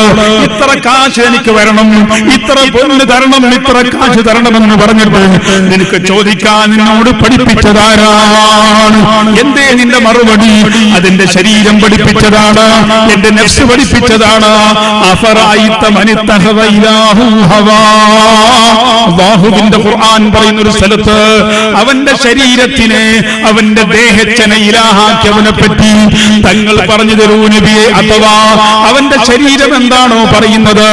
ഇത്ര കാശ് എനിക്ക് വരണം ഇത്ര പൊന്ന് തരണം ഇത്ര കാശ് തരണമെന്ന് പറഞ്ഞിട്ട് നിനക്ക് ചോദിക്കാൻ നിന്നോട് പഠിപ്പിച്ചതാരാണ്? എന്തേ നിന്റെ മറുപടി? അതിന്റെ ശരീരം പഠിപ്പിച്ചതാണ് എന്റെ നെഫ്സ് പഠിപ്പിച്ചതാണ്. അഫറായിത്ത മനിത്തഹവ അല്ലാഹുവിന്റെ ഖുർആൻ പറയുന്ന ഒരു സ്ഥലത്ത് അവന്റെ ശരീരത്തിനെ അവന്റെ ദേഹച്ചനെ ഇലാഹാക്കിയവനെ പറ്റി തങ്ങൾ പറഞ്ഞു തരൂ നബിയെ അഥവാ അവന്റെ ശരീരം എന്താണോ പറയുന്നത്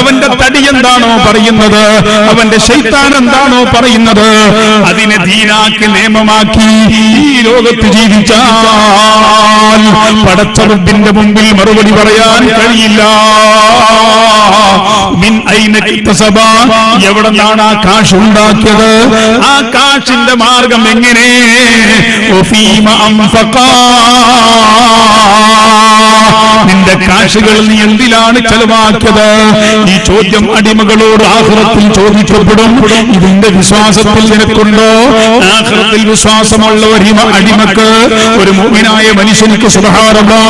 അവന്റെ തടി എന്താണോ പറയുന്നത് അവന്റെ ശൈത്താൻ എന്താണോ പറയുന്നത് അതിനെ ദീനാക്കി നിയമമാക്കി ഈ ലോകത്ത് ജീവിച്ചാൽ പടച്ചവത്തിന്റെ മുമ്പിൽ മറുപടി പറയാൻ കഴിയില്ല. എവിടെ നിന്നാണ് ആ കാശ് ഉണ്ടാക്കിയത്? ആ കാശിന്റെ മാർഗം എങ്ങനെ. നിന്റെ കാശുകൾ നീ എന്തിലാണ് ചെലവാക്കിയത്? ഈ ചോദ്യം അടിമകളോട് ആഹ്റത്തിൽ ചോദിക്കപ്പെടും. ഇതിന്റെ വിശ്വാസത്തിൽ നിനക്കുണ്ടോ? ആഹ്റത്തിൽ വിശ്വാസമുള്ള ഒരു അടിമക്ക് ഒരു മുവിനായ മനുഷ്യനിക്ക് സുഖാരമാ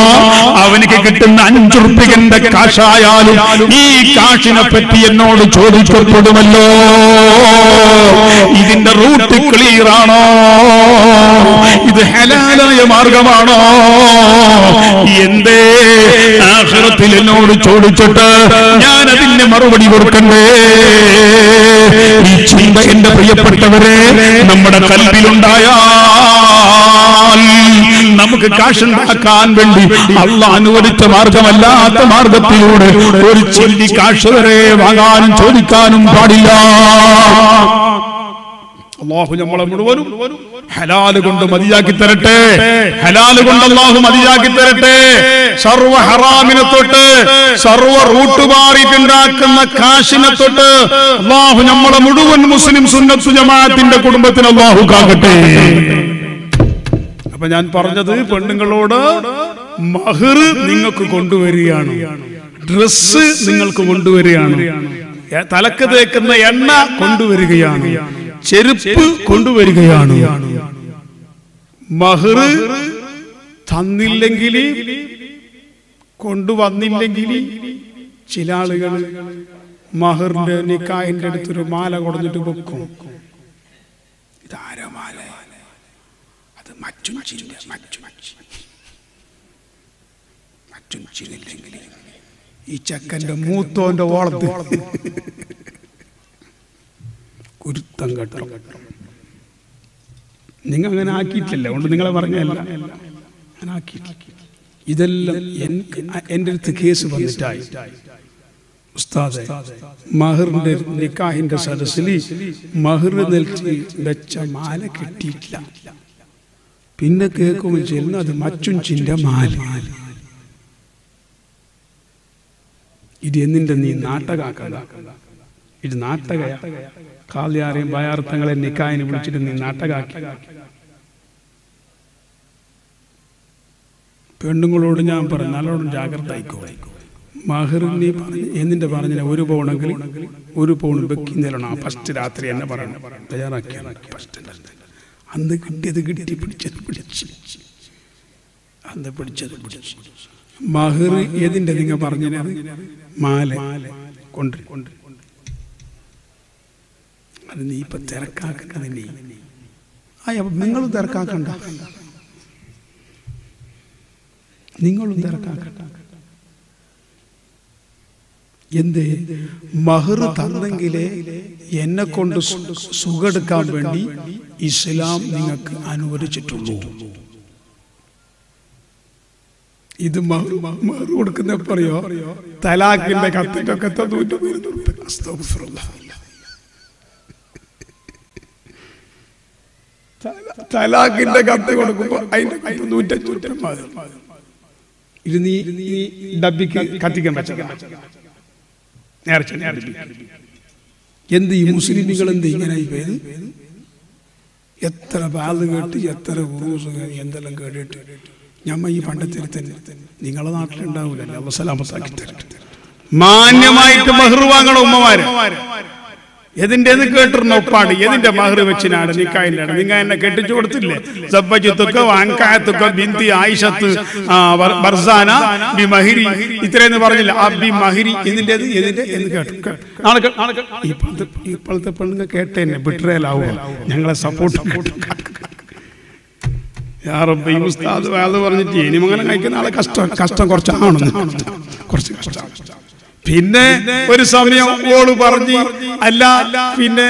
അവനിക്ക് കിട്ടുന്ന അഞ്ചുറുപ്പികന്റെ കാശായാലും ഈ കാശിനെ പറ്റി എന്നോട് ചോദിക്കപ്പെടുമല്ലോ. ഇതിന്റെ റൂട്ട് ക്ലിയർ ആണോ? ഇത് ഹലാലായ മാർഗമാണോ? എന്തേ? ആഖിറത്തിൽ എന്നോട് ചോദിച്ചിട്ട് ഞാൻ അതിന്റെ മറുപടി കൊടുക്കണ്ടേ? ഈ ചിന്ത എന്റെ പ്രിയപ്പെട്ടവരെ നമ്മുടെ കൽവിലുണ്ടായാൽ നമുക്ക് കാശുണ്ടാക്കാൻ വേണ്ടി അള്ള അനുവദിച്ച മാർഗമല്ലാത്ത മാർഗത്തിലൂടെ ഒരു ചില്ലി കാശ് വരെ വാങ്ങാനും ചോദിക്കാനും പാടില്ല. അള്ളാഹു നമ്മളെ മുഴുവനും ഹലാൽ കൊണ്ട് മതിയാക്കി തരട്ടെ. ഹലാൽ കൊണ്ട് അള്ളാഹു മതിയാക്കി തരട്ടെ. സർവ ഹറാമിനെ തൊട്ട് സർവ റൂട്ട് മാറിയിട്ടുണ്ടാക്കുന്ന കാശിനെ തൊട്ട് അള്ളാഹു നമ്മളെ മുഴുവൻ മുസ്ലിം സുന്നത്തു ജമാഅത്തിന്റെ കുടുംബത്തിന് അള്ളാഹു കാക്കട്ടെ. അപ്പൊ ഞാൻ പറഞ്ഞത് പെണ്ണുങ്ങളോട് മഹർ നിങ്ങൾക്ക് കൊണ്ടുവരികയാണ്. ഡ്രസ് നിങ്ങൾക്ക് കൊണ്ടുവരികയാണ്. തലക്ക് തേക്കുന്ന എണ്ണ കൊണ്ടുവരികയാണ്. ചെരുപ്പ് കൊണ്ടുവരികയാണ്. മഹർ തന്നില്ലെങ്കിൽ കൊണ്ടുവന്നില്ലെങ്കിൽ ചില ആളുകൾ മഹറിന്റെ നിക്കായന്റെ അടുത്തൊരു മാല കൊടുത്തിട്ട് വെക്കും. ഇതാരാ അത് മച്ചുഞ്ചിന്റെ മച്ചുഞ്ചി മച്ചുഞ്ചില്ലെങ്കിൽ ഈ ചക്കന്റെ മൂത്തോന്റെ ഓളത്ത് കുരുത്തം കെട്ടോ നിങ്ങൾ അങ്ങനെ ആക്കിയിട്ടില്ല. അതുകൊണ്ട് നിങ്ങളെ പറഞ്ഞല്ല ആക്കിയിട്ടില്ല. ഇതെല്ലാം എന്റെ അടുത്ത് കേസ് വന്നിട്ടായി. ഉസ്താദെ മഹറിന്റെ നിക്കാഹിന്റെ സദസ്സിൽ മഹർ നൽകി വെച്ച മാല കിട്ടിയിട്ടില്ല. പിന്നെ കേൾക്കുമ്പോൾ ചെല്ലുന്നത് മച്ചുഞ്ചിന്റെ മാല. ഇത് എന്നിന്റെ നീ നാട്ടകാക്കല ഇത് നാട്ടകയ. കാലിയാരെയും ഭയാർത്ഥങ്ങളെ നിക്കായനെ വിളിച്ചിട്ട് നീ നാട്ടകാക്കി. പെണ്ണുങ്ങളോട് ഞാൻ പറഞ്ഞു നല്ലോണം ജാഗ്രത ആയിക്കോ. മഹർ നീ എന്നിന്റെ പറഞ്ഞ ഒരു പൗണെങ്കിൽ ഒരു പോണ് വെക്കി നിലണം. ഫസ്റ്റ് രാത്രി എന്നെ പറയണം. തയ്യാറാക്കിയാണ് ഫസ്റ്റ് അന്ന്. കിട്ടിയത് കിട്ടി പിടിച്ചത് പിടിച്ച്. അന്ന് പിടിച്ചത് പിടിച്ച്. മഹർ ഏതിന്റെ നിങ്ങൾ പറഞ്ഞത് മാല. കൊണ്ട് കൊണ്ട് അത് നീ ഇപ്പൊ തിരക്കാക്കുന്നത് നീ നിങ്ങളും തിരക്കാക്കണ്ട. നിങ്ങളും തിരക്കാക്കണ്ട എന്ത്? മഹർ തന്നെങ്കിലേ എന്നെ കൊണ്ട് സുഖെടുക്കാൻ വേണ്ടി ഇസ്ലാം നിങ്ങൾക്ക് അനുവദിച്ചിട്ടുള്ളൂ. ഇത് മഹർ കൊടുക്കുന്ന പറയോ തലാഖിന്റെ കത്തിന്റെ ഒക്കെ തന്നൂറ്റി തലാഖിന്റെ കത്ത് കൊടുക്കുമ്പോ അതിന്റെ കത്ത് നൂറ്റഞ്ഞൂറ്റമ്പത് ഇത് നീ നീ ഡബിക്ക് കത്തിക്കാൻ നേർച്ച എന്ത് ഈ മുസ്ലിമുകൾ എന്ത് ഇങ്ങനെ പേര് എത്ര ബാൽ കേട്ട് എത്ര ഉറൂസ് എന്തെല്ലാം കേട്ടിട്ട് ഞമ്മ ഈ പണ്ടത്തിൽ തന്നെ നിങ്ങളെ നാട്ടിലുണ്ടാവൂലല്ലോ? അല്ല സലാമത്താക്കി തരട്ടെ മാന്യമായിട്ട് മഹർ വാങ്ങണം ഉമ്മമാര്. എതിന്റെ കേട്ടിരുന്ന ഒപ്പാണ് എതിന്റെ മഹർ വെച്ചിനാണ് നിക്കായിലാണ് നിങ്ങ എന്നെ കെട്ടിച്ചു കൊടുത്തില്ലേ? സബ്ബജിത്തുക്ക് വാൻകായത്തുക്ക് ബിന്തി ആയിഷത്ത് ബർസാന ബി മഹിരി ഇത്രയെന്ന് പറഞ്ഞില്ല? ആ ബി മഹിരി ഇതിന്റേത് എതിന്റെ എന്ന് കേട്ടു നാളെ ഇപ്പോഴത്തെ പെണ്ണുങ്ങ പെണ്ണുങ്ങൾ കേട്ടേന്നെ ബിട്രേലാവോ ഞങ്ങളെ സപ്പോർട്ട് യാറബ്ബ ഈ ഉസ്താദ് അത് പറഞ്ഞിട്ട് ഇനി മംഗലം കഴിക്കുന്ന ആളെ കഷ്ടം കഷ്ടം കുറച്ചാണെന്ന്. കുറച്ച് കഷ്ടം. പിന്നെ ഒരു സമയം ഓൾ പറഞ്ഞു അല്ല പിന്നെ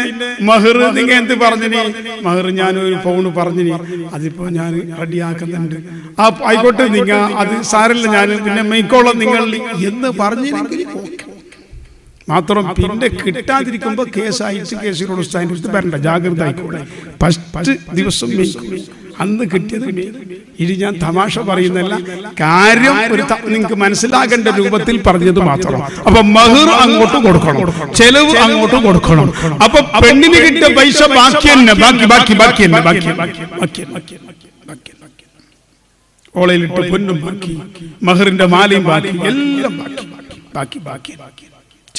മഹർ നിങ്ങൾ എന്ത് പറഞ്ഞിനി? മഹർ ഞാൻ ഒരു ഫോൺ പറഞ്ഞിനി അതിപ്പോ ഞാൻ റെഡിയാക്കുന്നുണ്ട്. ആ ആയിക്കോട്ടെ നിങ്ങ അത് സാരല്ല ഞാൻ പിന്നെ മെയ്ക്കോളം നിങ്ങൾ. എന്ന് പറഞ്ഞില്ലെങ്കിൽ മാത്രം പിന്നെ കിട്ടാതിരിക്കുമ്പോ കേസായിട്ട് കേസിനോട് ഉസ്താദിന്റെ അടുത്ത് വരണ്ട ജാഗ്രത ആയിക്കോട്ടെ ഫസ്റ്റ് ദിവസം മേയ്ക്കും. അന്ന് കിട്ടിയത്. ഇനി ഞാൻ തമാശ പറയുന്നല്ല കാര്യം ഒരു നിങ്ങൾക്ക് മനസ്സിലാകേണ്ട രൂപത്തിൽ പറഞ്ഞത് മാത്രം അപ്പൊ മഹർ അങ്ങോട്ട് കൊടുക്കണം ചെലവ് അങ്ങോട്ട് കൊടുക്കണം. അപ്പൊ പെണ്ണിന് കിട്ടിയ പൈസ ബാക്കി തന്നെ ബാക്കി ബാക്കി ബാക്കി തന്നെ ബാക്കി ബാക്കി ബാക്കി ബാക്കി. ഓളയിലിട്ട് പൊന്നും ബാക്കി മഹറിന്റെ മാലയും ബാക്കി എല്ലാം ബാക്കി ബാക്കി ബാക്കി ബാക്കി.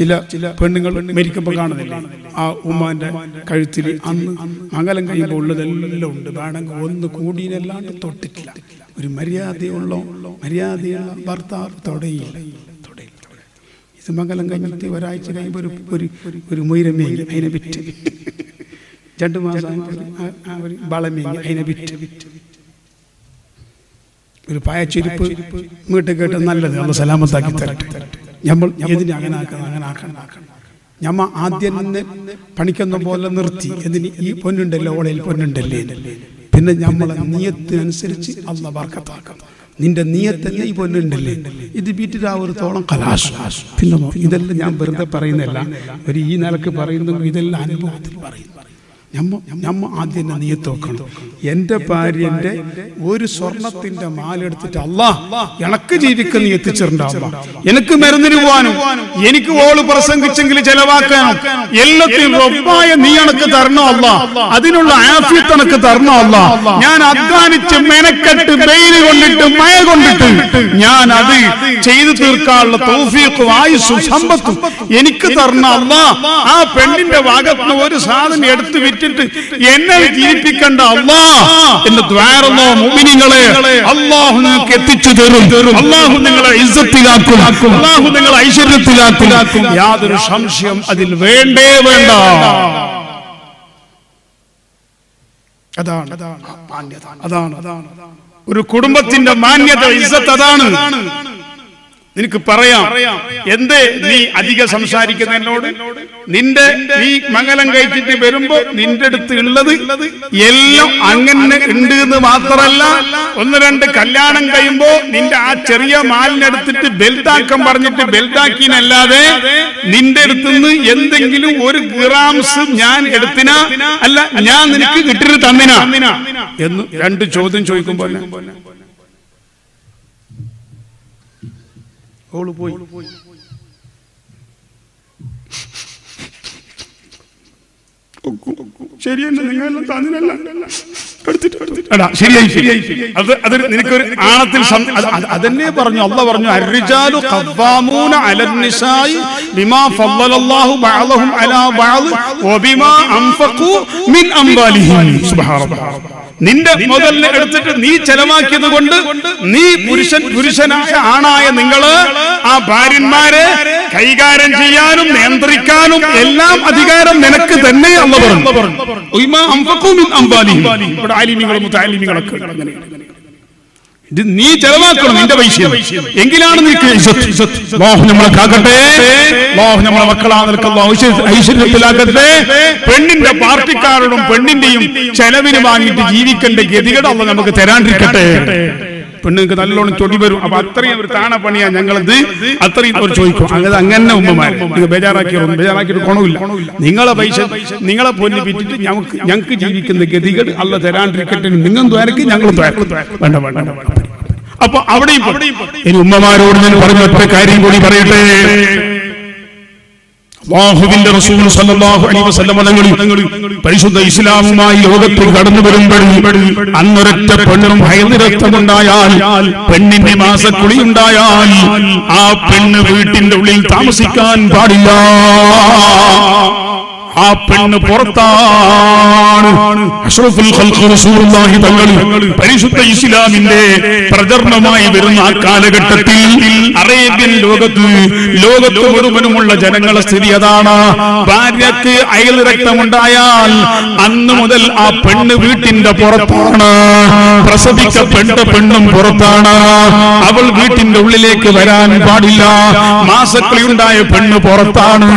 ചില ചില പെണ്ണുങ്ങൾ മരിക്കുമ്പോൾ കാണുന്നില്ല? ആ ഉമ്മാന്റെ കഴുത്തിൽ അന്ന് മംഗലം കഴിയുമ്പോൾ ഉള്ളതെല്ലാം ഉണ്ട്. വേണമെങ്കിൽ ഒന്ന് കൂടിയല്ലാണ്ട് തൊട്ടിട്ടില്ല. ഒരു മര്യാദയുള്ള മര്യാദയുള്ള ഭർത്താവ് തൊടയില്ല. ഇത് മംഗലം കഴിഞ്ഞിട്ട് ഒരാഴ്ച കഴിയുമ്പോൾ ഒരു ഒരു ഒരു മുയരമേങ്ങി അതിനെ വിറ്റ്. രണ്ടു മാസം ഒരു- വളമേങ്ങി അതിനെ വിറ്റ്. ഒരു പായച്ചെരുപ്പ് വീട്ടിൽ കേട്ട് നല്ലത് നമ്മൾ സലാമത്താക്കി തരട്ടെ തരട്ടെ. നമ്മൾ എതിനെ അങ്ങനെ ആക്കണം അങ്ങനെ ആക്കണം? ആക്കണം? ഞമ്മ ആദ്യം തന്നെ പണിക്കുന്ന പോലെ നിർത്തി. എന്തിന്? ഈ പൊന്നുണ്ടല്ലോ ഓളയിൽ പൊന്നുണ്ടല്ലേ? പിന്നെ നമ്മളെ നിയത്തിനനുസരിച്ച് അല്ല വർക്കത്താക്കാം നിന്റെ നീയത്തന്നെ ഈ പൊന്നുണ്ടല്ലേ? ഇത് വീട്ടിലാവരത്തോളം കലാശ. പിന്നെ ഇതെല്ലാം ഞാൻ വെറുതെ പറയുന്നില്ല ഒരു ഈ നിലയ്ക്ക് പറയുന്നു ഇതെല്ലാം അനുഭവത്തിൽ പറയുന്നു. ഞമ്മ ഞമ്മ ആദ്യം തന്നെ നീയത്ത് വെക്കണം. എന്റെ ഭാര്യന്റെ ഒരു സ്വർണത്തിന്റെ മാലെടുത്തിട്ട് അല്ലാ എനക്ക് ജീവിക്കുന്ന നീ എത്തിച്ചിട്ടുണ്ടാവുക എനിക്ക് മരുന്നിന് പോകാനും എനിക്ക് ഓൾ പ്രസംഗിച്ചെങ്കിൽ ചെലവാക്കാനും എല്ലാത്തിനും റബ്ബായ നീ എനക്ക് തരണോ അല്ല അതിനുള്ള ആഫിയത്ത് എനക്ക് തരണോ അല്ല ഞാൻ അധ്വാനിച്ച് മെനക്കെട്ട് വെയിൽ കൊണ്ടിട്ട് മയ കൊണ്ടിട്ട് ഞാൻ അത് ചെയ്തു തീർക്കാനുള്ള തൗഫീഖും ആയുസ്സും സമ്പത്തും എനിക്ക് തരണ അല്ല ആ പെണ്ണിന്റെ ഭാഗത്ത് ഒരു സാധനം എടുത്തു വിറ്റിട്ട് എന്നെ ജീവിപ്പിക്കേണ്ട അള്ളാ എന്ന് ദ്വാരന്നോ മുമിനിങ്ങളെ അള്ളാഹു നിങ്ങൾക്ക് എത്തിച്ചു തരും. അള്ളാഹു നിങ്ങളെ ഇസ്സത്തിലാക്കും. അള്ളാഹു നിങ്ങളെ ഐശ്വര്യത്തിലാക്കും. യാതൊരു സംശയം അതിൽ വേണ്ടേ വേണ്ട. അതാണ്. അതാണ്. അതാണ്. ഒരു കുടുംബത്തിന്റെ മാന്യത ഇസ്സത്ത് അതാണ്. നിനക്ക് പറയാം എന്ത് നീ അധികം സംസാരിക്കുന്ന എന്നോട്? നിന്റെ നീ മംഗലം കഴിച്ചിട്ട് വരുമ്പോ നിന്റെ അടുത്ത് ഉള്ളത് എല്ലാം അങ്ങനെ ഉണ്ട് എന്ന് മാത്രമല്ല ഒന്ന് രണ്ട് കല്യാണം കഴിയുമ്പോ നിന്റെ ആ ചെറിയ മാലിനെടുത്തിട്ട് ബെൽതാക്കം പറഞ്ഞിട്ട് ബെൽറ്റാക്കിനല്ലാതെ നിന്റെ അടുത്തുനിന്ന് എന്തെങ്കിലും ഒരു ഗ്രാംസ് ഞാൻ എടുത്തിന? അല്ല ഞാൻ നിനക്ക് കിട്ടിട്ട് തന്നിനാ? എന്ന് രണ്ട് ചോദ്യം ചോദിക്കുമ്പോ ഓൾ പോയി ശരിയല്ല നിങ്ങളെല്ലാം തന്നിനല്ല. ശരിയായി ശരിയായി. അത് അത് നിനക്കൊരു ആണത്തിൽ അതന്നെ പറഞ്ഞു. അല്ല പറഞ്ഞു അർരിജാലു ഖവ്വാമൂന അലന്നിസായി ബിമാ ഫദ്ദലല്ലാഹു ബഅദഹും അലാ ബഅദ് വബിമാ അൻഫഖു മിൻ അംവാലിഹിം സുബ്ഹാനല്ലാഹ്. നിന്റെ മുതലിനെ എടുത്തിട്ട് നീ ചെലവാക്കിയത് കൊണ്ട് നീ പുരുഷൻ പുരുഷനായ ആണായ നിങ്ങൾ ആ ഭാര്യന്മാരെ കൈകാര്യം ചെയ്യാനും നിയന്ത്രിക്കാനും എല്ലാം അധികാരം നിനക്ക് തന്നെ അല്ല പറഞ്ഞു. അംവാലിഹിം. ആലിമികളും ഉണ്ട് അങ്ങനെ. ഇത് നീ ചെലവാക്കണം നിന്റെ പൈസ എങ്കിലാണ് നിനക്ക്. അല്ലാഹു നമ്മളെ കാക്കട്ടെ. അല്ലാഹു നമ്മളെ മക്കളാ ഐശ്വര്യ- ഐശ്വര്യത്തിലാക്കട്ടെ. പെണ്ണിന്റെ പാർട്ടിക്കാരോടും പെണ്ണിന്റെയും ചെലവിന് വാങ്ങിയിട്ട് ജീവിക്കേണ്ട ഗതികേട് അല്ല നമുക്ക് തരാണ്ടിരിക്കട്ടെ. പെണ്ണുങ്ങൾക്ക് നല്ലോണം ചൊടി വരും. അപ്പൊ അത്രയും ഒരു താണ പണിയാ ഞങ്ങളത്. അത്രയും അവർ ചോദിക്കും. അങ്ങനെ അങ്ങനെ ഉമ്മമാർ നിങ്ങൾ ബേജാറാക്കിയോ ബേജാറാക്കിയിട്ട് ഗുണമില്ല നിങ്ങളെ പൈസ നിങ്ങളെ പൊന്നി വിറ്റിട്ട് ഞങ്ങൾക്ക് ഞങ്ങൾക്ക് ജീവിക്കുന്ന ഗതികൾ അല്ല തരാണ്ടിരിക്കട്ടെ. നിങ്ങൾ ദ്വാരക്ക് വേണ്ട വേണ്ട വേണ്ട. അപ്പൊ അവിടെയും ഇനി ഉമ്മമാരോട് ഞാൻ പറഞ്ഞ ഒറ്റ കാര്യം കൂടി പറയട്ടെ. അല്ലാഹുവിന്റെ റസൂൽ സല്ലല്ലാഹു അലൈഹി വസല്ലം തങ്ങൾ പരിശുദ്ധ ഇസ്ലാമുമായി ലോകത്തിൽ കടന്നു വരുമ്പോൾ അന്നൊരൊറ്റ പെണ്ണും ഹൈദിരക്തമുണ്ടായാൽ പെണ്ണിന്റെ മാസക്കുളി ഉണ്ടായാൽ ആ പെണ്ണ് വീട്ടിന്റെ ഉള്ളിൽ താമസിക്കാൻ പാടില്ല. ആ പെണ്ണ് പുറത്താണ്. തങ്ങൾ പരിശുദ്ധ ഇസ്ലാമിന്റെ പ്രചരണമായി വരുന്ന ആ കാലഘട്ടത്തിൽ അറേബ്യൻ ലോകത്ത് ലോകത്ത് മുഴുവനുമുള്ള ജനങ്ങളെ സ്ഥിതി അതാണ്. ഭാര്യക്ക് അയൽ രക്തമുണ്ടായാൽ അന്ന് മുതൽ ആ പെണ്ണ് വീട്ടിന്റെ പുറത്താണ്. പ്രസവിക്കപ്പെട്ട പെണ്ണും പുറത്താണ്. അവൾ വീട്ടിന്റെ ഉള്ളിലേക്ക് വരാൻ പാടില്ല. മാസക്കളിയുണ്ടായ പെണ്ണ് പുറത്താണ്.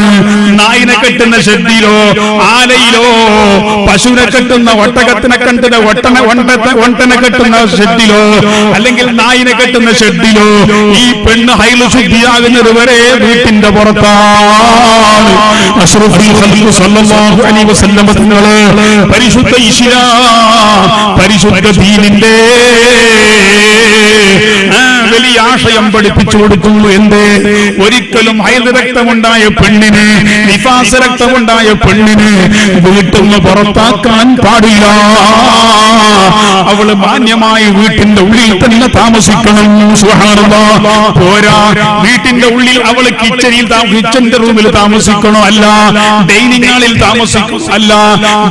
നായിനെ കെട്ടുന്ന ഷെഡിലോ ആലയിലോ. പശുവിനെ കെട്ടുന്ന ഒട്ടകത്തിനെ കെട്ടുന്ന ഒട്ടന ഒട്ടനെ കെട്ടുന്ന ഷെഡിലോ. അല്ലെങ്കിൽ നായിനെ കെട്ടുന്ന ഷെഡിലോ. ഈ പെണ്ണ് ഹൈലു ശുദ്ധിയാകുന്നത് വരെ വീട്ടിന്റെ പുറത്താണ്. പരിശുദ്ധ ഇസ്ലാം പരിശുദ്ധ ദീനിന്റെ ആ, വലിയ ആശയം പഠിപ്പിച്ചു കൊടുക്കുന്നു എന്ത്? ഒരിക്കലും ഹൈദ് രക്തമുണ്ടായ പെണ്ണിന് നിഫാസ രക്തമുണ്ടായ പെണ്ണിന് വീട്ടിൽ നിന്ന് പുറത്താക്കാൻ പാടില്ല. അവൾ മാന്യമായി വീട്ടിന്റെ ഉള്ളിൽ തന്നെ താമസിക്കണം. പോരാ. വീട്ടിന്റെ ഉള്ളിൽ അവൾ കിച്ചണിൽ കിച്ചന്റെ റൂമിൽ താമസിക്കണോ അല്ല? ഡൈനിങ് ഹാളിൽ താമസിക്കും അല്ല?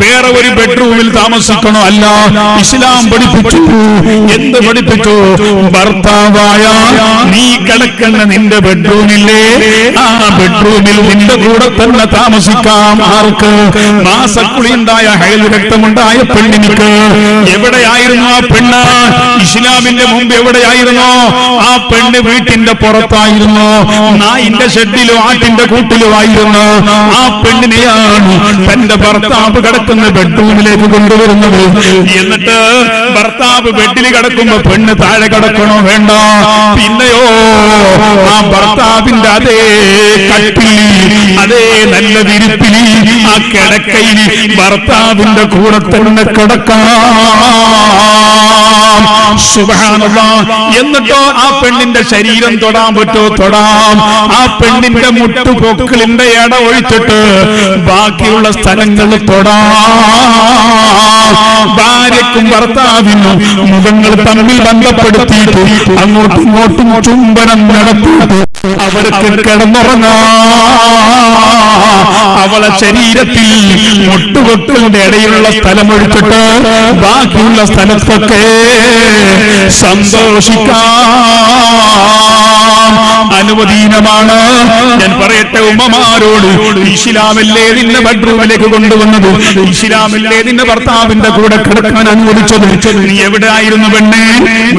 വേറെ ഒരു ബെഡ്റൂമിൽ താമസിക്കണോ അല്ല? ഇസ്ലാം പഠിപ്പിച്ചു. എന്ത് പഠിപ്പിച്ചു? ഭർത്താവായ നീ കിടക്കുന്ന നിന്റെ ബെഡ്റൂമില്ലേ ആ ബെഡ്റൂമിൽ നിന്റെ കൂടെ തന്നെ താമസിക്കാം. ആർക്ക്? മാസക്കുളി ഉണ്ടായ രക്തമുണ്ടായ പെണ്ണിനിക്ക്. എവിടെയായിരുന്നു ആ പെണ്ണ്? ഇസ്ലാമിന്റെ മുമ്പ് എവിടെയായിരുന്നു? ആ പെണ്ണ് വീട്ടിന്റെ പുറത്തായിരുന്നു. നായിന്റെ ഷെഡിലോ ആട്ടിന്റെ കൂട്ടിലോ ആയിരുന്നു. ആ പെണ്ണിനെയാണ് തന്റെ ഭർത്താവ് കിടക്കുന്ന ബെഡ്റൂമിലേക്ക് കൊണ്ടുവരുന്നത്. എന്നിട്ട് ഭർത്താവ് ബെഡിൽ കിടക്കുമ്പോ പെണ്ണ് താഴെ കിടക്കണോ വേണ്ട? പിന്നെയോ ആ ഭർത്താവിന്റെ അതേ കട്ടിൽ അതേ നല്ല വിരിപ്പിൽ ആ കിടക്കയിൽ ഭർത്താവിന്റെ കൂടെ തന്നെ കിടക്കാം. എന്നിട്ടോ ആ പെണ്ണിന്റെ ശരീരം തൊടാൻ പറ്റോ തൊടാം. ആ പെണ്ണിന്റെ മുട്ടുപൊക്കിളിന്റെ ഇട ഒഴിച്ചിട്ട് ബാക്കിയുള്ള സ്ഥലങ്ങൾ തൊടാം. ഭാര്യക്കും ഭർത്താവിനും മുഖങ്ങൾ തമ്മിൽ ബന്ധപ്പെടുത്തിയിട്ട് അങ്ങോട്ടും ഇങ്ങോട്ടും ചുംബനം നടത്തിയിട്ട് അവർക്ക് കിടന്നുറങ്ങാ. അവളെ ശരീരത്തിൽ മുട്ടുകൊട്ടുകളുടെ ഇടയിലുള്ള സ്ഥലം ഒഴിച്ചിട്ട് ബാക്കിയുള്ള സ്ഥലത്തൊക്കെ സന്തോഷിക്കാം. അനുവദീനമാണ്. ഞാൻ പറയട്ടെ ഉമ്മമാരോട് ഇസ്ലാമല്ലേ നിന്നെ ബെഡ്റൂമിലേക്ക് കൊണ്ടുവന്നത്? ഇസ്ലാമല്ലേ നിന്റെ ഭർത്താവിന്റെ കൂടെ കിടക്കാൻ അനുവദിച്ചത്? നീ എവിടെ ആയിരുന്നു പെണ്ണേ?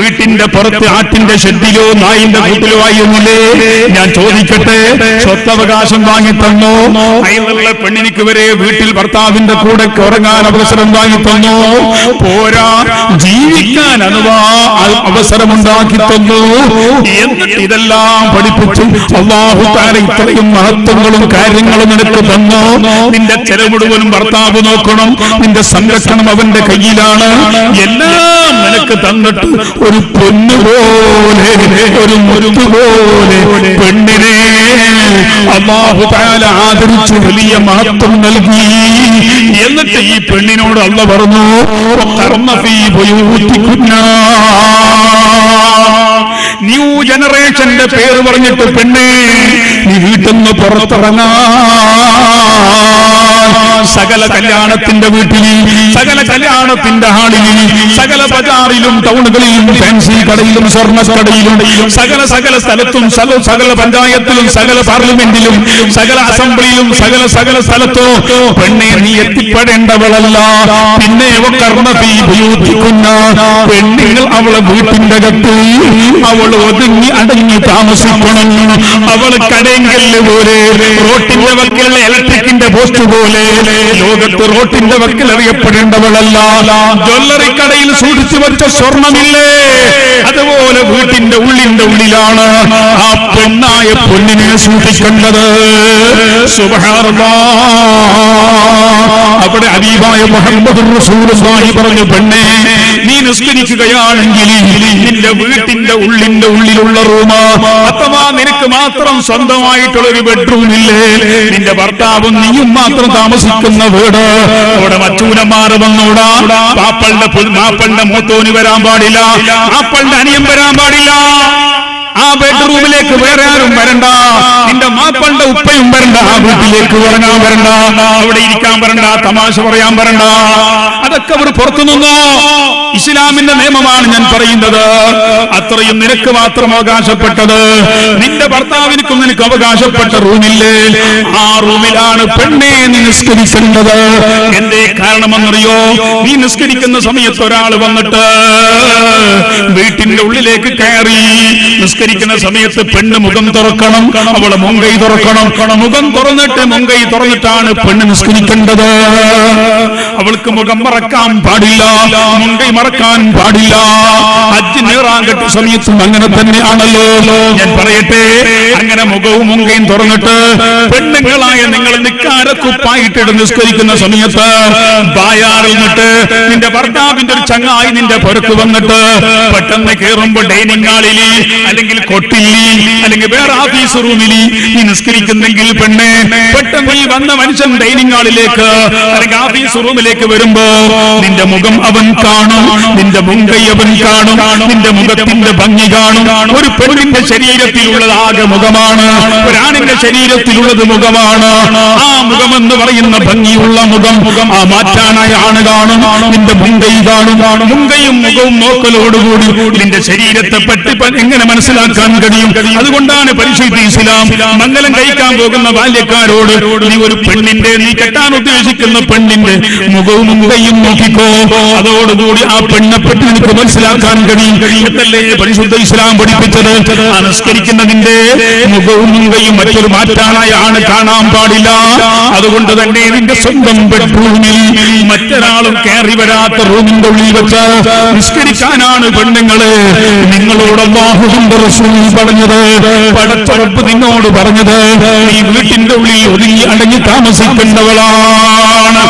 വീട്ടിന്റെ പുറത്ത് ആട്ടിന്റെ ഷെഡിലോ നായിന്റെ കൂട്ടിലോ ആയിരുന്നില്ലേ? ഞാൻ ചോദിക്കട്ടെ? സ്വത്തവകാശം വാങ്ങി തന്നോ അയലുള്ള പെണ്ണിനിക്ക് വരെ വീട്ടിൽ ഭർത്താവിന്റെ കൂടെ ഉറങ്ങാൻ അവസരം വാങ്ങി പോരാ ജീവിക്കാൻ അനുവാ അവസരമുണ്ടാക്കി തന്നു. എന്നിട്ട് ഇതെല്ലാം പഠിപ്പിച്ചു അള്ളാഹു താര ഇത്രയും മഹത്വങ്ങളും കാര്യങ്ങളും നിനക്ക് തന്നു. നിന്റെ ചെലവിടുവനും ഭർത്താവ് നോക്കണം. നിന്റെ സംരക്ഷണം അവന്റെ കയ്യിലാണ്. എല്ലാം നിനക്ക് തന്നിട്ട് ഒരു പൊന്നുപോലെ ഒരു മുരുതുപോലെ പെണ്ണിനെ അള്ളാഹു താല ആദരിച്ച് വലിയ മഹത്വം നൽകി. എന്നിട്ട് ഈ പെണ്ണിനോട് അല്ല പറഞ്ഞു കർമ്മ ഫീ ബുയൂത്തിക്കുന്നാ. ന്യൂ ജനറേഷന്റെ പേര് പറഞ്ഞിട്ട് പെണ്ണേ നീ വീട്ടിൽ നിന്ന് പുറത്തിറങ്ങാ. സകല കല്യാണത്തിന്റെ വീട്ടിൽ സകല കല്യാണത്തിന്റെ ഹാളിൽ സകല ബജാറിലും ടൗണുകളിലും ഫാൻസി കടയിലും സ്വർണ കടയിലും സകല സകല സ്ഥലത്തും സകല പഞ്ചായത്തിലും സകല പാർലമെന്റിലും സകല അസംബ്ലിയിലും സകല സകല സ്ഥലത്തോ. പെണ്ണെ നീ എത്തിപ്പെടേണ്ടവളല്ല. പിന്നെ കർമ്മ പെണ്ണുങ്ങൾ അവളെ വീട്ടിന്റെ അകത്ത് അവൾ ഒതുങ്ങി അടങ്ങി താമസിക്കണം. അവൾ കടയെങ്കൽ പോലെ റോട്ടിന്റെ വക്കിലുള്ള ഇലക്ട്രിക്കിന്റെ പോസ്റ്റ് പോലെ ലോകത്ത് റോട്ടിന്റെ വക്കിൽ അറിയപ്പെടേണ്ടവളല്ല. ജ്വല്ലറി കടയിൽ സൂക്ഷിച്ചു വെച്ച സ്വർണമില്ലേ? അതുപോലെ വീട്ടിന്റെ ഉള്ളിന്റെ ഉള്ളിലാണ് ആ പെണ്ണായ പൊന്നിനെ സൂക്ഷിക്കേണ്ടത്. അവിടെ അരീബായ മുഹമ്മദ് റസൂലുള്ളാഹി പറഞ്ഞു പെണ്ണെ നീ നിസ്കരിക്കുകയാണെങ്കിൽ നിന്റെ വീട്ടിന്റെ ഉള്ളിന്റെ ഉള്ളിലുള്ള റൂമ്. അഥവാ നിനക്ക് മാത്രം സ്വന്തമായിട്ടുള്ള ഒരു ബെഡ്റൂം ഇല്ലേ നിന്റെ ഭർത്താവും നീയും മാത്രം താമസിക്കുന്ന വീട്. അവിടെ മറ്റൂനന്മാർ വന്നൂടാ. പാപ്പളുടെ മാപ്പളുടെ മൂത്തോന് വരാൻ പാടില്ല. പാപ്പളുടെ അനിയം വരാൻ പാടില്ല. ആ ബെഡ്റൂമിലേക്ക് വേറെ ആരും വരണ്ട. നിന്റെ മാപ്പളുടെ ഉപ്പയും വരണ്ട. ആ വീട്ടിലേക്ക് ഉറങ്ങാൻ വരണ്ട. അവിടെ ഇരിക്കാൻ വരണ്ട. തമാശ പറയാൻ വരണ്ട. അതൊക്കെ അവർ പുറത്തു നിന്നോ ഇസ്ലാമിന്റെ നിയമമാണ് ഞാൻ പറയുന്നത്. അത്രയും നിനക്ക് മാത്രം അവകാശപ്പെട്ടത്. നിന്റെ ഭർത്താവിനും നിനക്ക് അവകാശപ്പെട്ട റൂമില്ലേ? ആ റൂമിലാണ് പെണ്ണെ നീ നിസ്കരിക്കേണ്ടത്. എന്റെ കാരണമെന്നറിയോ? നീ നിസ്കരിക്കുന്ന സമയത്ത് ഒരാൾ വന്നിട്ട് വീട്ടിന്റെ ഉള്ളിലേക്ക് കയറി. നിസ്കരിക്കുന്ന സമയത്ത് പെണ്ണ് മുഖം തുറക്കണം അവളെ മുങ്കൈ തുറക്കണം. മുഖം തുറന്നിട്ട് മുങ്കൈ തുറന്നിട്ടാണ് പെണ്ണ് നിസ്കരിക്കേണ്ടത്. അവൾക്ക് മുഖം മറക്കാൻ പാടില്ല. മുങ്കൈ മറക്കാൻ പാടില്ല. അജ്ജ് നേറാൻ സമയത്തും അങ്ങനെ തന്നെയാണല്ലോ. ഞാൻ പറയട്ടെ അങ്ങനെ മുഖവും മുങ്കയും തുറന്നിട്ട് പെണ്ണുങ്ങളായ നിങ്ങൾ നിക്കാര കുപ്പായിട്ടിട്ട് നിസ്കരിക്കുന്ന സമയത്ത് ബായാറിൽ നിട്ട് നിന്റെ ഭർത്താവിന്റെ ഒരു ചങ്ങായി നിന്റെ പുറത്ത് വന്നിട്ട് പെട്ടെന്ന് കയറുമ്പോ ഡൈനിങ് ഹാളിൽ അല്ലെങ്കിൽ കൊട്ടില്ലി അല്ലെങ്കിൽ വേറെ ഓഫീസ് റൂമിൽ നീ നിസ്കരിക്കുന്നെങ്കിൽ പെണ്ണ് പെട്ടെന്ന് ഈ വന്ന മനുഷ്യൻ ഡൈനിങ് ഹാളിലേക്ക് അല്ലെങ്കിൽ ഓഫീസ് റൂമിലേക്ക് വരുമ്പോ നിന്റെ മുഖം അവൻ കാണും. നിന്റെ മുങ്കയ്യവൻ കാണും. നിന്റെ മുഖത്തിന്റെ ഭംഗി കാണും. ഒരു പെണ്ണിന്റെ ശരീരത്തിലുള്ളത് ആകെ മുഖമാണ്. ഒരാണിന്റെ ശരീരത്തിലുള്ളത് മുഖമാണ്. ആ മുഖം എന്ന് പറയുന്ന ഭംഗിയുള്ള മുഖം മുഖം ആ മാറ്റാനായ ആണ് കാണും. നിന്റെ മുങ്കൈ കാണും. മുങ്കയും മുഖവും നോക്കലോടുകൂടി നിന്റെ ശരീരത്തെ പറ്റി എങ്ങനെ മനസ്സിലാക്കാൻ കഴിയും? അതുകൊണ്ടാണ് പരിശുദ്ധ ഇസ്ലാം മംഗലം കഴിക്കാൻ പോകുന്ന ബാല്യക്കാരോട് നീ ഒരു പെണ്ണിന്റെ നീ കെട്ടാൻ ഉദ്ദേശിക്കുന്ന പെണ്ണിന്റെ മുഖവും മുങ്കയും നോക്കിക്കോ. അതോടുകൂടി ആ പെണ്ണെ പറ്റി നിനക്ക് മനസ്സിലാക്കാൻ കഴിയും. കഴിയത്തല്ലേ പരിശുദ്ധ ഇസ്ലാം പഠിപ്പിച്ചത്? ആ മുഖവും മുഖയും മറ്റൊരു മാറ്റാനായാണ് കാണാൻ പാടില്ല. അതുകൊണ്ട് തന്നെ നിന്റെ സ്വന്തം ബെഡ്റൂമിൽ മറ്റൊരാളും കയറി വരാത്ത റൂമിന്റെ ഉള്ളിൽ വെച്ച് നിസ്കരിക്കാനാണ് പെണ്ണുങ്ങൾ. നിങ്ങളോട് റസൂൽ പറഞ്ഞത് പടച്ചുറപ്പ് നിന്നോട് പറഞ്ഞത് ഈ വീട്ടിന്റെ ഉള്ളിൽ ഒതുങ്ങി അടങ്ങി താമസിക്കേണ്ടവളാണ്.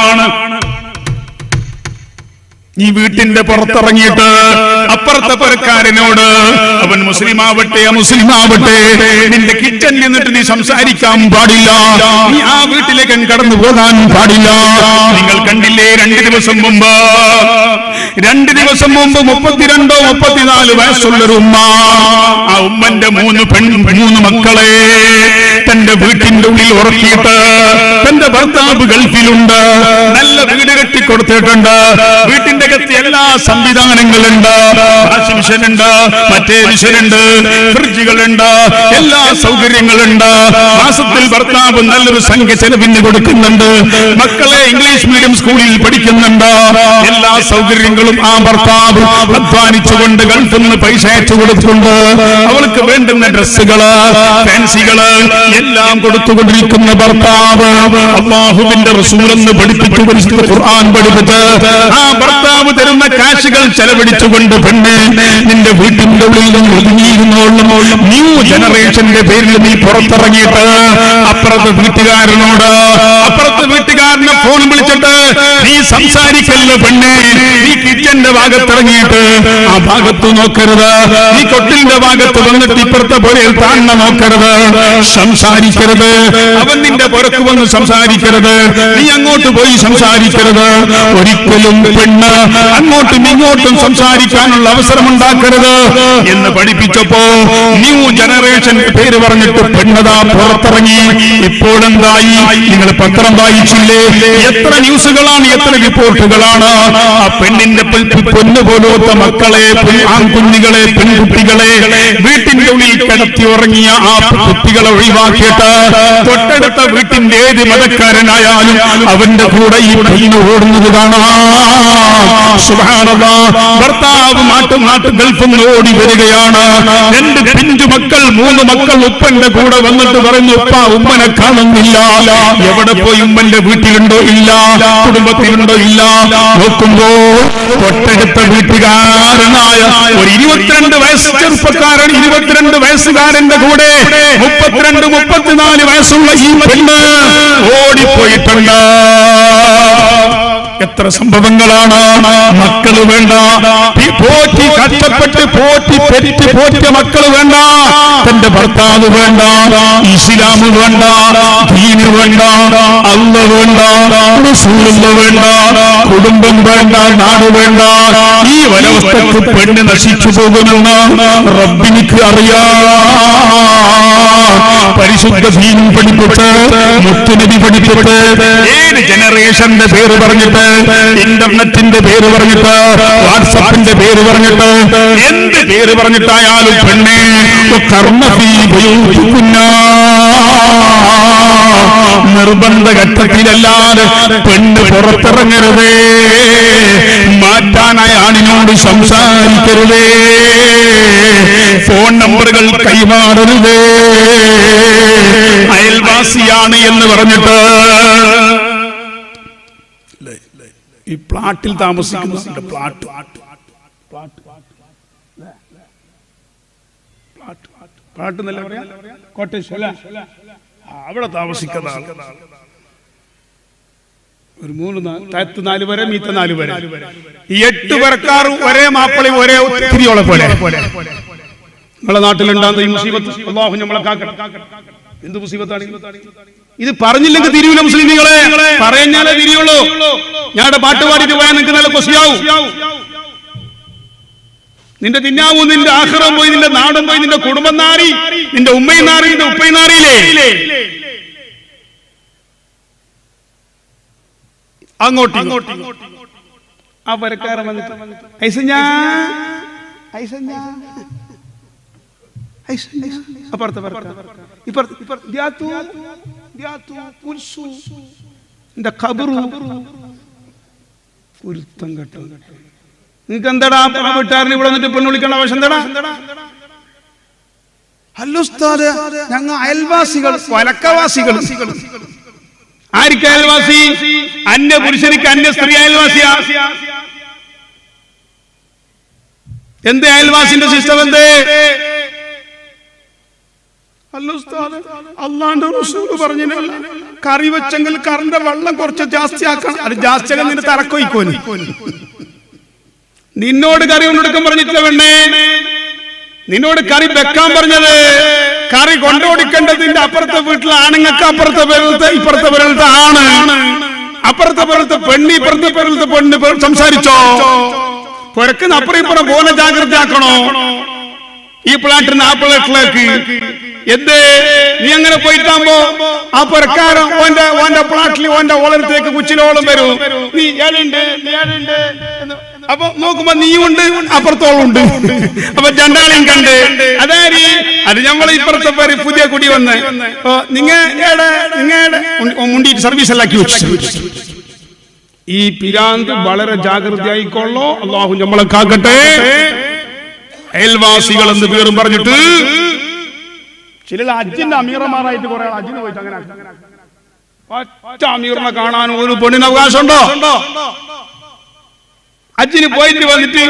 നീ വീട്ടിന്റെ പുറത്തിറങ്ങിയിട്ട് അപ്പുറത്തെ പുരക്കാരനോട് അവൻ മുസ്ലിം ആവട്ടെ മുസ്ലിം ആവട്ടെ നിന്റെ കിച്ചണിൽ നിന്നിട്ട് നീ സംസാരിക്കാൻ പാടില്ല. നീ ആ വീട്ടിലേക്ക് കടന്നു പോകാൻ പാടില്ല. നിങ്ങൾ കണ്ടില്ലേ രണ്ട് ദിവസം മുമ്പ് രണ്ട് ദിവസം മുമ്പ് മുപ്പത്തിരണ്ടോ മുപ്പത്തിനാല് വയസ്സുള്ളൊരു ഉമ്മ ആ ഉമ്മന്റെ മൂന്ന് പെൺ മൂന്ന് മക്കളെ തന്റെ വീട്ടിന്റെ ഉള്ളിൽ ഉറക്കിയിട്ട് തന്റെ ഭർത്താവ് ഗൾഫിലുണ്ട്. നല്ല വീട് കെട്ടിക്കൊടുത്തിട്ടുണ്ട് വീട്ടിന്റെ കത്തി എല്ലാ സംവിധാനങ്ങളുണ്ട്. വാഷിംഗ് മറ്റേ മിഷനുണ്ട് ഫ്രിഡ്ജുകളുണ്ട് എല്ലാ സൗകര്യങ്ങളുണ്ട്. മാസത്തിൽ ഭർത്താവ് നല്ലൊരു സംഖ്യ ചെലവിന് കൊടുക്കുന്നുണ്ട്. മക്കളെ ഇംഗ്ലീഷ് മീഡിയം സ്കൂളിൽ പഠിക്കുന്നുണ്ട്. എല്ലാ സൗകര്യങ്ങളും ആ ഭർത്താവ് അധ്വാനിച്ചുകൊണ്ട് ഗൾഫിൽ നിന്ന് പൈസ അയച്ചു കൊടുത്തുകൊണ്ട് അവൾക്ക് വേണ്ടുന്ന ഡ്രസ്സുകൾ ഫാൻസികൾ എല്ലാം കൊടുത്തുകൊണ്ടിരിക്കുന്ന ഭർത്താവ് അള്ളാഹുവിന്റെ റസൂലെന്ന് പഠിപ്പിച്ചു പരിശുദ്ധ ഖുർആൻ പഠിപ്പിച്ച് ആ ഭർത്താവ് തരുന്ന കാശുകൾ ചെലവഴിച്ചുകൊണ്ട് പെണ്ണ് നിന്റെ വീട്ടിന്റെ നിന്ന് ഒതുങ്ങിയിരുന്നോളും ന്യൂ ജനറേഷന്റെ പേരിൽ നീ പുറത്തിറങ്ങിയിട്ട് അപ്പുറത്തെ വീട്ടുകാരനോട് അപ്പുറത്തെ വീട്ടുകാരനെ ഫോൺ വിളിച്ചിട്ട് നീ സംസാരിക്കല്ല പെണ്ണെ? നീ കിച്ചന്റെ ഭാഗത്തിറങ്ങിയിട്ട് ആ ഭാഗത്ത് നോക്കരുത്. നീ കൊട്ടിലിന്റെ ഭാഗത്ത് വന്നിട്ട് ഇപ്പുറത്തെ പോലെ താണ്ണ നോക്കരുത്. സംസാരിക്കരുത്. അവൻ നിന്റെ പുറത്ത് വന്ന് സംസാരിക്കരുത്. നീ അങ്ങോട്ട് പോയി സംസാരിക്കരുത്. ഒരിക്കലും പെണ്ണ് അങ്ങോട്ടും ഇങ്ങോട്ടും സംസാരിക്കാനുള്ള അവസരം ഉണ്ടാക്കരുത് എന്ന് പഠിപ്പിച്ചപ്പോ ന്യൂ ജനറേഷൻ പേര് പറഞ്ഞിട്ട് പെണ്ണതാ പുറത്തിറങ്ങി. ഇപ്പോഴെന്തായി? നിങ്ങൾ പത്രം വായിച്ചില്ലേ? എത്ര ന്യൂസുകളാണ് എത്ര റിപ്പോർട്ടുകളാണ്? ആ പെണ്ണിന്റെ പൊന്നു പോലോത്ത മക്കളെ ആൺകുഞ്ഞുങ്ങളെ പെൺകുട്ടികളെ വീട്ടിന്റെ ഉള്ളിൽ കിടത്തി ഉറങ്ങിയ ആ കുട്ടികളെ തൊട്ടടുത്ത വീട്ടിന്റെ ഏത് മതക്കാരനായാലും അവന്റെ കൂടെ ഈ പെണ്ണ് ഓടുന്നത് കാണാം. ഭർത്താവ് നാട്ടു നാട്ടു ഗൾഫിൽ നിന്ന് ഓടി വരികയാണ്. രണ്ട് പിഞ്ചു മക്കൾ മൂന്ന് മക്കൾ ഉപ്പന്റെ കൂടെ വന്നിട്ട് പറഞ്ഞു ഉപ്പ ഉമ്മനെ കാണുന്നില്ല. എവിടെ പോയി ഉമ്മന്റെ വീട്ടിലുണ്ടോ ഇല്ല? കുടുംബത്തിലുണ്ടോ ഇല്ല? നോക്കുമ്പോ തൊട്ടടുത്ത വീട്ടുകാരനായ ഒരു ഇരുപത്തിരണ്ട് വയസ്സ് ചെറുപ്പക്കാരൻ ഇരുപത്തിരണ്ട് വയസ്സുകാരന്റെ കൂടെ മുപ്പത്തിരണ്ട് മുപ്പത്തിനാല് വയസ്സുള്ള ഈ പെണ്ണ് ഓടിപ്പോയിട്ടുണ്ട്. എത്ര സംഭവങ്ങളാണ്? മക്കൾ വേണ്ട. പോറ്റി കഷ്ടപ്പെട്ട് പോറ്റി പെറ്റി പോറ്റിയ മക്കൾ വേണ്ട. തന്റെ ഭർത്താവ് വേണ്ട. ഇസ്ലാം വേണ്ട. ദീന് വേണ്ട. അല്ല വേണ്ട. റസൂലുള്ള വേണ്ട. കുടുംബം വേണ്ട. നാട് വേണ്ട. ഈ വരവസ്ഥക്ക് പെണ്ണ് നശിച്ചു പോകുമെന്ന് റബ്ബിനിക്ക് അറിയാ. പരിശുദ്ധ ദീനും പഠിപ്പിട്ട് മുത്തുനബി പഠിപ്പിട്ട് ഏത് ജനറേഷന്റെ പേര് പറഞ്ഞിട്ട് ഇന്റർനെറ്റിന്റെ പേര് പറഞ്ഞിട്ട് വാട്സപ്പിന്റെ പേര് പറഞ്ഞിട്ട് എന്ത് പേര് പറഞ്ഞിട്ടായാലും പെണ്ണെ ഉപയോഗിക്കുന്ന നിർബന്ധ ഘട്ടത്തിലല്ലാതെ പെണ്ണ് പുറത്തിറങ്ങരുതേ. മാറ്റാനായ ആണിനോട് സംസാരിക്കരുതേ. ഫോൺ നമ്പറുകൾ കൈമാറരുതേ. അയൽവാസിയാണ് എന്ന് പറഞ്ഞിട്ട് ഈ പ്ലാട്ടിൽ താമസിക്കുന്നുണ്ട് പ്ലാട്ട്. പ്ലാട്ട്. എന്നല്ല പറയാ? കോട്ടേജ് അല്ല? അവിടെ താമസിക്കുന്ന ഒരു മൂന്ന് നാല് താഴത്ത് നാല് വരെ മീത്ത നാല് വരെ. ഈ എട്ട് പേർക്കാർ ഒരേ മാപ്പിളി ഒരേ ഒത്തിരിയോളെ പോലെ. നമ്മളെ നാട്ടിലുണ്ടാകുന്ന ഈ മുസീബത്ത് അള്ളാഹു നമ്മളെ കാക്കട്ടെ. എന്ത് മുസീബത്താണ്? ഇത് പറഞ്ഞില്ലെങ്കിൽ തിരിയൂല മുസ്ലിം നിങ്ങളെ പറഞ്ഞാലേ തിരിയുള്ളൂ ഞങ്ങളുടെ പാട്ട് പാടിയിട്ട് പോയാൽ നിങ്ങൾക്ക് നല്ല കൊസിയാവും. നിന്റെ തിന്നാവും നിന്റെ ആഹ്റം പോയി നിന്റെ നാടും പോയി നിന്റെ കുടുംബം നാറി നിന്റെ ഉമ്മയും നാറി നിന്റെ ഉപ്പയും നാറിയില്ലേ? അങ്ങോട്ട് ഇങ്ങോട്ട്. ആ പരക്കാരൻ വന്നിട്ട് ഐസഞ്ഞാ ഐസഞ്ഞാ. അപ്പുറത്തെ. ഇപ്പുറത്ത് ഇപ്പുറത്ത് ഖബറു കുരുത്തം കെട്ടോ നിങ്ങൾക്ക് എന്താടാ ആ വീട്ടുകാരനെ ഇവിടെ വന്നിട്ട് പെണ്ണ് വിളിക്കേണ്ട ആവശ്യം എന്താടാ അല്ല ഉസ്താദ് ഞങ്ങ അയൽവാസികൾ വലക്കവാസികൾ ആർക്ക് അയൽവാസി അന്യ പുരുഷനിക്ക് അന്യ സ്ത്രീ അയൽവാസിയാ എന്ത് അയൽവാസിന്റെ സിസ്റ്റം എന്ത് അല്ല ഉസ്താദ് അള്ളാന്റെ റസൂൽ പറഞ്ഞില്ല? കറി വെച്ചെങ്കിൽ കറിന്റെ വെള്ളം കുറച്ച് ജാസ്തി ആക്കണം അത് ജാസ്തി നിന്റെ തലക്കൊയ്ക്കോന്. നിന്നോട് കറി കൊണ്ടെടുക്കാൻ പറഞ്ഞിട്ടില്ല പെണ്ണേ. നിന്നോട് കറി വെക്കാൻ പറഞ്ഞത് കറി കൊണ്ടോടിക്കേണ്ടതിന്റെ അപ്പുറത്തെ വീട്ടിലെ ആണുങ്ങൾക്ക് അപ്പുറത്തെ പേരത്തെ ഇപ്പുറത്തെ പേരത്തെ ആണ്. അപ്പുറത്തെ പേരത്തെ പെണ്ണ് ഇപ്പുറത്തെ പേരത്തെ പെണ്ണ് സംസാരിച്ചോ? പുരക്കുന്ന അപ്പുറം ഇപ്പുറം പോലെ ജാഗ്രത ആക്കണോ ഈ പ്ലാറ്റിന് ആ പ്ലാറ്റിലേക്ക് എന്ത്? നീ അങ്ങനെ പോയിട്ടാകുമ്പോ ആ പുരക്കാരം ഓന്റെ ഓന്റെ പ്ലാറ്റിൽ ഓന്റെ ഓളരത്തേക്ക് കുച്ചിലോളം വരും. നീ ഏഴുണ്ട് ഏഴുണ്ട് അപ്പൊ നോക്കുമ്പോ നീയുണ്ട് അപ്പുറത്തോളുണ്ട്. അപ്പൊ രണ്ടാളെയും കണ്ട്. അതായത് അത് നമ്മൾ ഇപ്പുറത്തെ പേര് പുതിയ കുടി വന്ന്. നിങ്ങളുടെ നിങ്ങളുടെ മുണ്ടിട്ട് സർവീസ് എല്ലാക്കി വെച്ചു. ഈ പിരാന്ത് വളരെ ജാഗ്രതയായിക്കൊള്ളോ? അള്ളാഹു നമ്മളെ കാക്കട്ടെ. അയൽവാസികൾ എന്ന് പേരും പറഞ്ഞിട്ട് ചില അജിന്റെ അമീറമാരായിട്ട് കുറെ അജിന് പോയിട്ട് അങ്ങനെ. ഒറ്റ അമീറിനെ കാണാൻ ഒരു പെണ്ണിന് അവകാശമുണ്ടോ? അജിന് പോയിട്ട് വന്നിട്ട്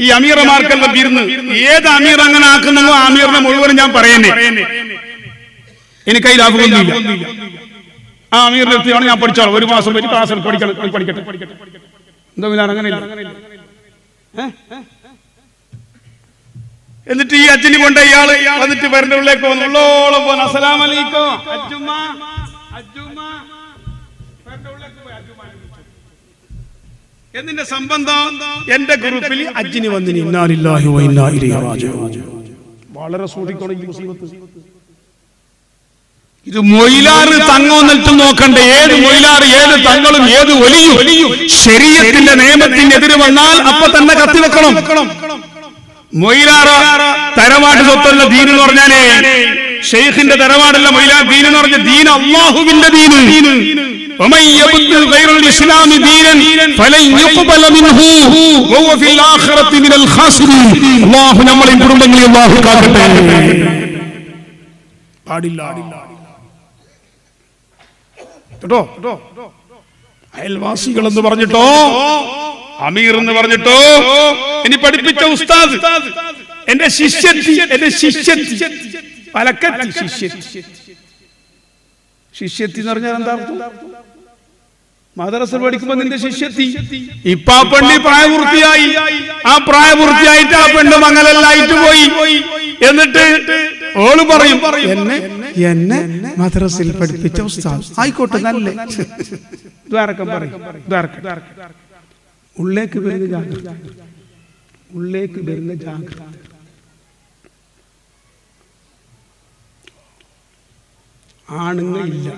ഈ അമീറമാർക്കെല്ലാം തീർന്ന് ഏത് അമീർ അങ്ങനെ ആക്കുന്നോ അമീറിനെ മുഴുവനും ഞാൻ പറയുന്നേ എനിക്ക് അതിൽ ലാഭമൊന്നുമില്ല ആ അമീറിന്റെ അടുത്താണ് ഞാൻ പഠിച്ചോളാം. ഒരു മാസം വരെ ക്ലാസ് പഠിക്കണം. പഠിക്കട്ടെ. എന്താ അങ്ങനെ? എന്നിട്ട് ഈ അച്ഛന് കൊണ്ട് ഇയാൾ വന്നിട്ട് വരുന്ന ഉള്ളിലേക്ക് വന്നുള്ളോളം പോന്ന്. അസലാം അലൈക്കും. അജ്ജുമ്മാനെ വിളിച്ചു. എന്നിന്റെ സംബന്ധം? എന്റെ ഗ്രൂപ്പിൽ അജ്ജിന് വന്നിന് ഇന്നാലില്ലാഹി വ ഇലൈഹി റാജിഊൻ. വളരെ സൂക്ഷിക്കണം ഈ മുസീബത്ത്. ഇത് മൊയിലാറ് തങ്ങോന്നിട്ട് നോക്കണ്ട. ഏത് മൊയിലാറ് ഏത് തങ്ങളും ഏത് ഒലിയും. ശരീരത്തിന്റെ നിയമത്തിനെതിരെ വന്നാൽ അപ്പൊ തന്നെ കത്തിവെക്കണം. മൊയിലാറ തരവാട് സ്വത്തല്ല ദീൻ എന്ന് പറഞ്ഞാലേ ഷെയ്ഖിന്റെ തരവാടല്ല മൊയിലാർ ദീൻ എന്ന് പറഞ്ഞ ദീൻ അള്ളാഹുവിന്റെ ദീന് ومن يبتغ غير الإسلام دينا فلن يقبل منه وهو في الآخرة من الخاسرين الله നമ്മളെയും കുടുംബങ്ങളെയും അള്ളാഹു കാക്കട്ടെ പാടില്ല കേട്ടോ അയൽവാസികൾ എന്ന് പറഞ്ഞിട്ടോ അമീർ എന്ന് പറഞ്ഞിട്ടോ? ഇനി പഠിപ്പിച്ച ഉസ്താദ്. എന്റെ ശിഷ്യത്തി എന്റെ ശിഷ്യത്തി. പലക്കത്തി ശിഷ്യത്തി. എന്ന് പറഞ്ഞാൽ എന്താ മദ്രസ പഠിക്കുമ്പോ നിന്റെ ശിഷ്യത്തി. ഇപ്പൊ ആ പെണ്ണി പ്രായപൂർത്തിയായി. ആ പ്രായപൂർത്തിയായിട്ട് ആ പെണ്ണ് മംഗലല്ലായിട്ട് പോയി. എന്നിട്ട് ഓൾ പറയും എന്നെ എന്നെ മദ്രസയിൽ പഠിപ്പിച്ച ഉസ്താദ്. ആയിക്കോട്ടെ നല്ല? ദ്വാരക്കം പറയും ദ്വാരക്കം. ഉള്ളേക്ക് വരുന്ന ജാഗ്രത. ഉള്ളേക്ക് വരുന്ന ജാഗ്രത. ആണുങ്ങ ഇല്ല.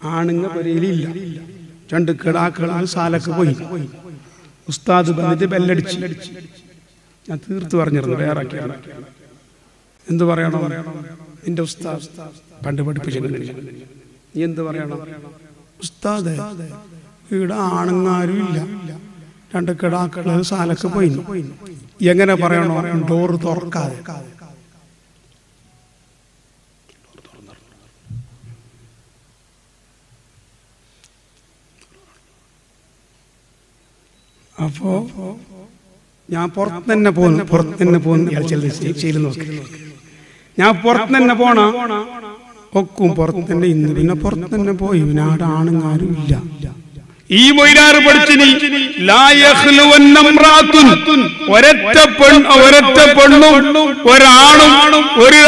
ആണുങ്ങ പെരയിലില്ല രണ്ട് കിടാക്കളാണ് സാലക്ക് പോയി. ഉസ്താദ് വന്നിട്ട് ബെല്ലടിച്ച്. ഞാൻ തീർത്ത് പറഞ്ഞിരുന്നു വേറെ. എന്ത് പറയണം? നിന്റെ ഉസ്താദ് പണ്ട് പഠിപ്പിച്ചിട്ടുണ്ട് നീ എന്ത് പറയണോ? ഉസ്താദ് ഇവിടെ ആണുങ്ങാരും ഇല്ല. രണ്ട് കിടാക്കൾ സാലക്ക് പോയി എങ്ങനെ പറയണോ? ഡോർ തുറക്കാതെ. അപ്പോ ഞാൻ പുറത്ത് തന്നെ പോകുന്നു പുറത്ത് തന്നെ പോകുന്നു ഞാൻ പുറത്ത് തന്നെ പോണ ഒക്കും പുറത്ത് തന്നെ ഇന്ന്. പിന്നെ പുറത്ത് തന്നെ പോയി. പിന്നെ ആണുങ്ങാരും ഇല്ല. ഈ മൊയിലാറ് പഠിച്ചിനി. ഒരൊറ്റ പെണ്ണും ഒരാണും ഒരു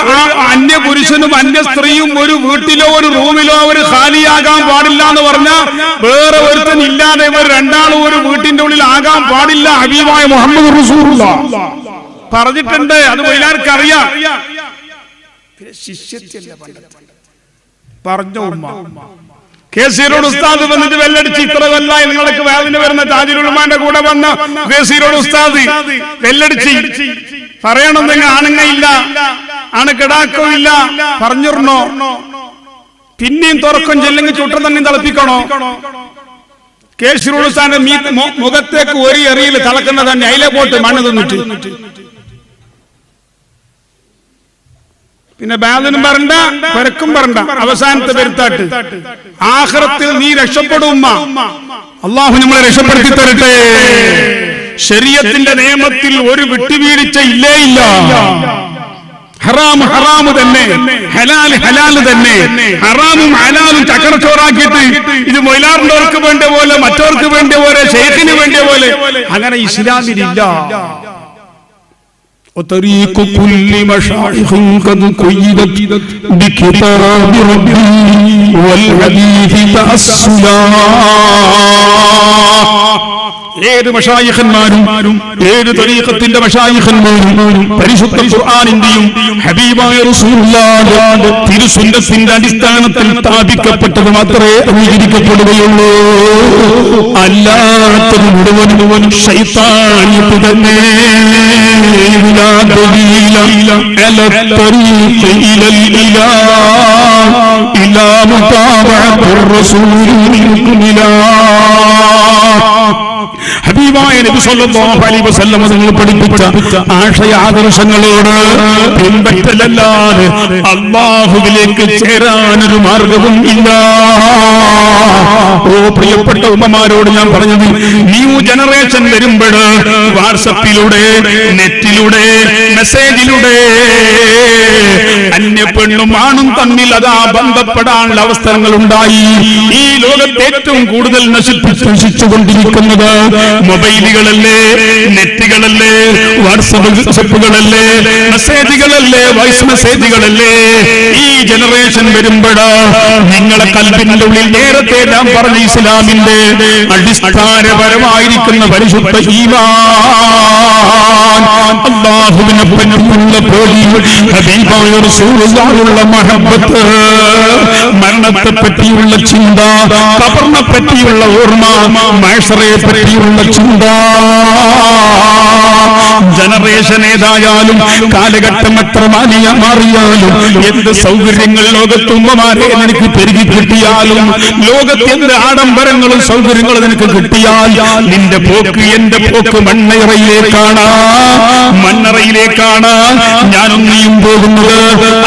അന്യ പുരുഷനും അന്യ സ്ത്രീയും ഒരു വീട്ടിലോ ഒരു റൂമിലോ അവർ ഖാലിയാകാൻ പാടില്ല എന്ന് പറഞ്ഞാൽ വേറെ ഒരുത്തൻ ഇല്ലാതെ ഇവർ രണ്ടാളും ഒരു വീട്ടിന്റെ ഉള്ളിൽ ആകാൻ പാടില്ല ഹബീബായ മുഹമ്മദ് പറഞ്ഞിട്ടുണ്ട് അത് മൊയിലാർക്ക് ശിഷ്യത്തിയല്ല പണ്ടത്തെ? പറഞ്ഞ ഉമ്മ. കേസീരോട് ഉസ്താദ് വന്നിട്ട് വെല്ലടിച്ച് ഇത്ര കൊല്ലായി നിങ്ങൾക്ക് വേദന വരുന്ന താജിലുമാന്റെ കൂടെ വന്ന കേസീരോട് ഉസ്താദ് വെല്ലടിച്ച്. പറയണം നിങ്ങൾ ആണുങ്ങയില്ല ആണ് കിടാക്കമില്ല പറഞ്ഞിരുന്നോ? പിന്നെയും തുറക്കും ചെല്ലെങ്കിൽ ചുട്ടം തന്നെ തിളപ്പിക്കണോ? കേസീരോട് ഉസ്താദിന്റെ മുഖത്തേക്ക് ഒരു എറിയിൽ തിളക്കുന്ന തന്നെ അതിലെ പോട്ട് മണ്ണ് തിന്നിട്ട്. പിന്നെ ബാലനും പറണ്ട പെരക്കും പറണ്ട അവസാനത്തെ പെരുത്താട്ട്. ആഹ്റത്തിൽ നീ രക്ഷപ്പെടും അള്ളാഹു നമ്മളെ രക്ഷപ്പെടുത്തി തരട്ടെ. ശരീരത്തിന്റെ നിയമത്തിൽ ഒരു വിട്ടുവീഴ്ച ഇല്ലേ ഇല്ല. ഹറാം ഹറാം തന്നെ. ഹലാൽ ഹലാൽ തന്നെ. ഹറാമും ഹലാലും ചക്കരച്ചോറാക്കിയിട്ട് ഇത് മൊയിലാറിന്റെ വേണ്ട പോലെ മറ്റവർക്ക് വേണ്ട പോലെ ഷെയ്ഖിന് വേണ്ട പോലെ. അങ്ങനെ ഇസ്ലാമിലില്ല. وطريق كل مشايخ قد قيدت بكتاب ربي والحديث تأصلا ഏത് മഷായിഖന്മാരും ഏത് തരീഖത്തിന്റെ മഷായിഖന്മാരും പരിശുദ്ധ ഖുർആാനിന്റെയും ഹബീബായ തിരുസുന്നത്തിന്റെ അടിസ്ഥാനത്തിൽ സ്ഥാപിക്കപ്പെട്ടത് മാത്രമേ അംഗീകരിക്കപ്പെടുകയുള്ളൂ. അല്ലാത്തത് മുഴുവനും ശൈത്താനിയത്ത് തന്നെ لا ഹബീബായ നബി സല്ലല്ലാഹു അലൈഹി വസല്ലം നിങ്ങൾ പഠിപ്പിച്ച ആശയ ആദർശങ്ങളോട് പിൻപറ്റലല്ലാതെ അള്ളാഹുവിലേക്ക് ചേരാനൊരു മാർഗവും ഇല്ല. ഓ പ്രിയപ്പെട്ട ഉമ്മമാരോട് ഞാൻ പറഞ്ഞത് ന്യൂ ജനറേഷൻ വരുമ്പോൾ വാട്സപ്പിലൂടെ നെറ്റിലൂടെ മെസ്സേജിലൂടെ അന്യ പെണ്ണും ആണും തമ്മിൽ അതാ ബന്ധപ്പെടാനുള്ള അവസരങ്ങൾ ഉണ്ടായി. ഈ ലോകത്തെ ഏറ്റവും കൂടുതൽ നശിപ്പിച്ചുകൊണ്ടിരിക്കുന്നത് മൊബൈലുകളല്ലേ നെറ്റുകളല്ലേ വാട്സപ്പുകളല്ലേ മെസ്സേജുകളല്ലേ വോയിസ് മെസ്സേജുകളല്ലേ? ഈ ജനറേഷൻ വരുമ്പോഴാ നിങ്ങളെ കൽപ്പിന്റെ ഉള്ളിൽ നേരത്തെ ഞാൻ പറഞ്ഞ ഇസ്ലാമിന്റെ അടിസ്ഥാനപരമായിരിക്കുന്ന പരിശുദ്ധ മരണത്തെ പറ്റിയുള്ള ചിന്ത കബറിനെ പറ്റിയുള്ള ഓർമ്മ മൈസറയെ പറ്റിയുള്ള ചിന്ത ജനറേഷൻ ഏതായാലും കാലഘട്ടം എത്ര മാനിയ മാറിയാലും എന്ത് സൗകര്യങ്ങൾ ലോകത്തുമ്മമാരെ നിനക്ക് പെരുകി കിട്ടിയാലും ലോകത്ത് എന്ത് ആഡംബരങ്ങളും സൗകര്യങ്ങളും നിനക്ക് കിട്ടിയാൽ നിന്റെ പോക്ക് എന്റെ പോക്ക് മണ്ണറയിലേക്കാണ്. മണ്ണറയിലേക്കാണ് ഞാനും നീയും പോകുന്നത്.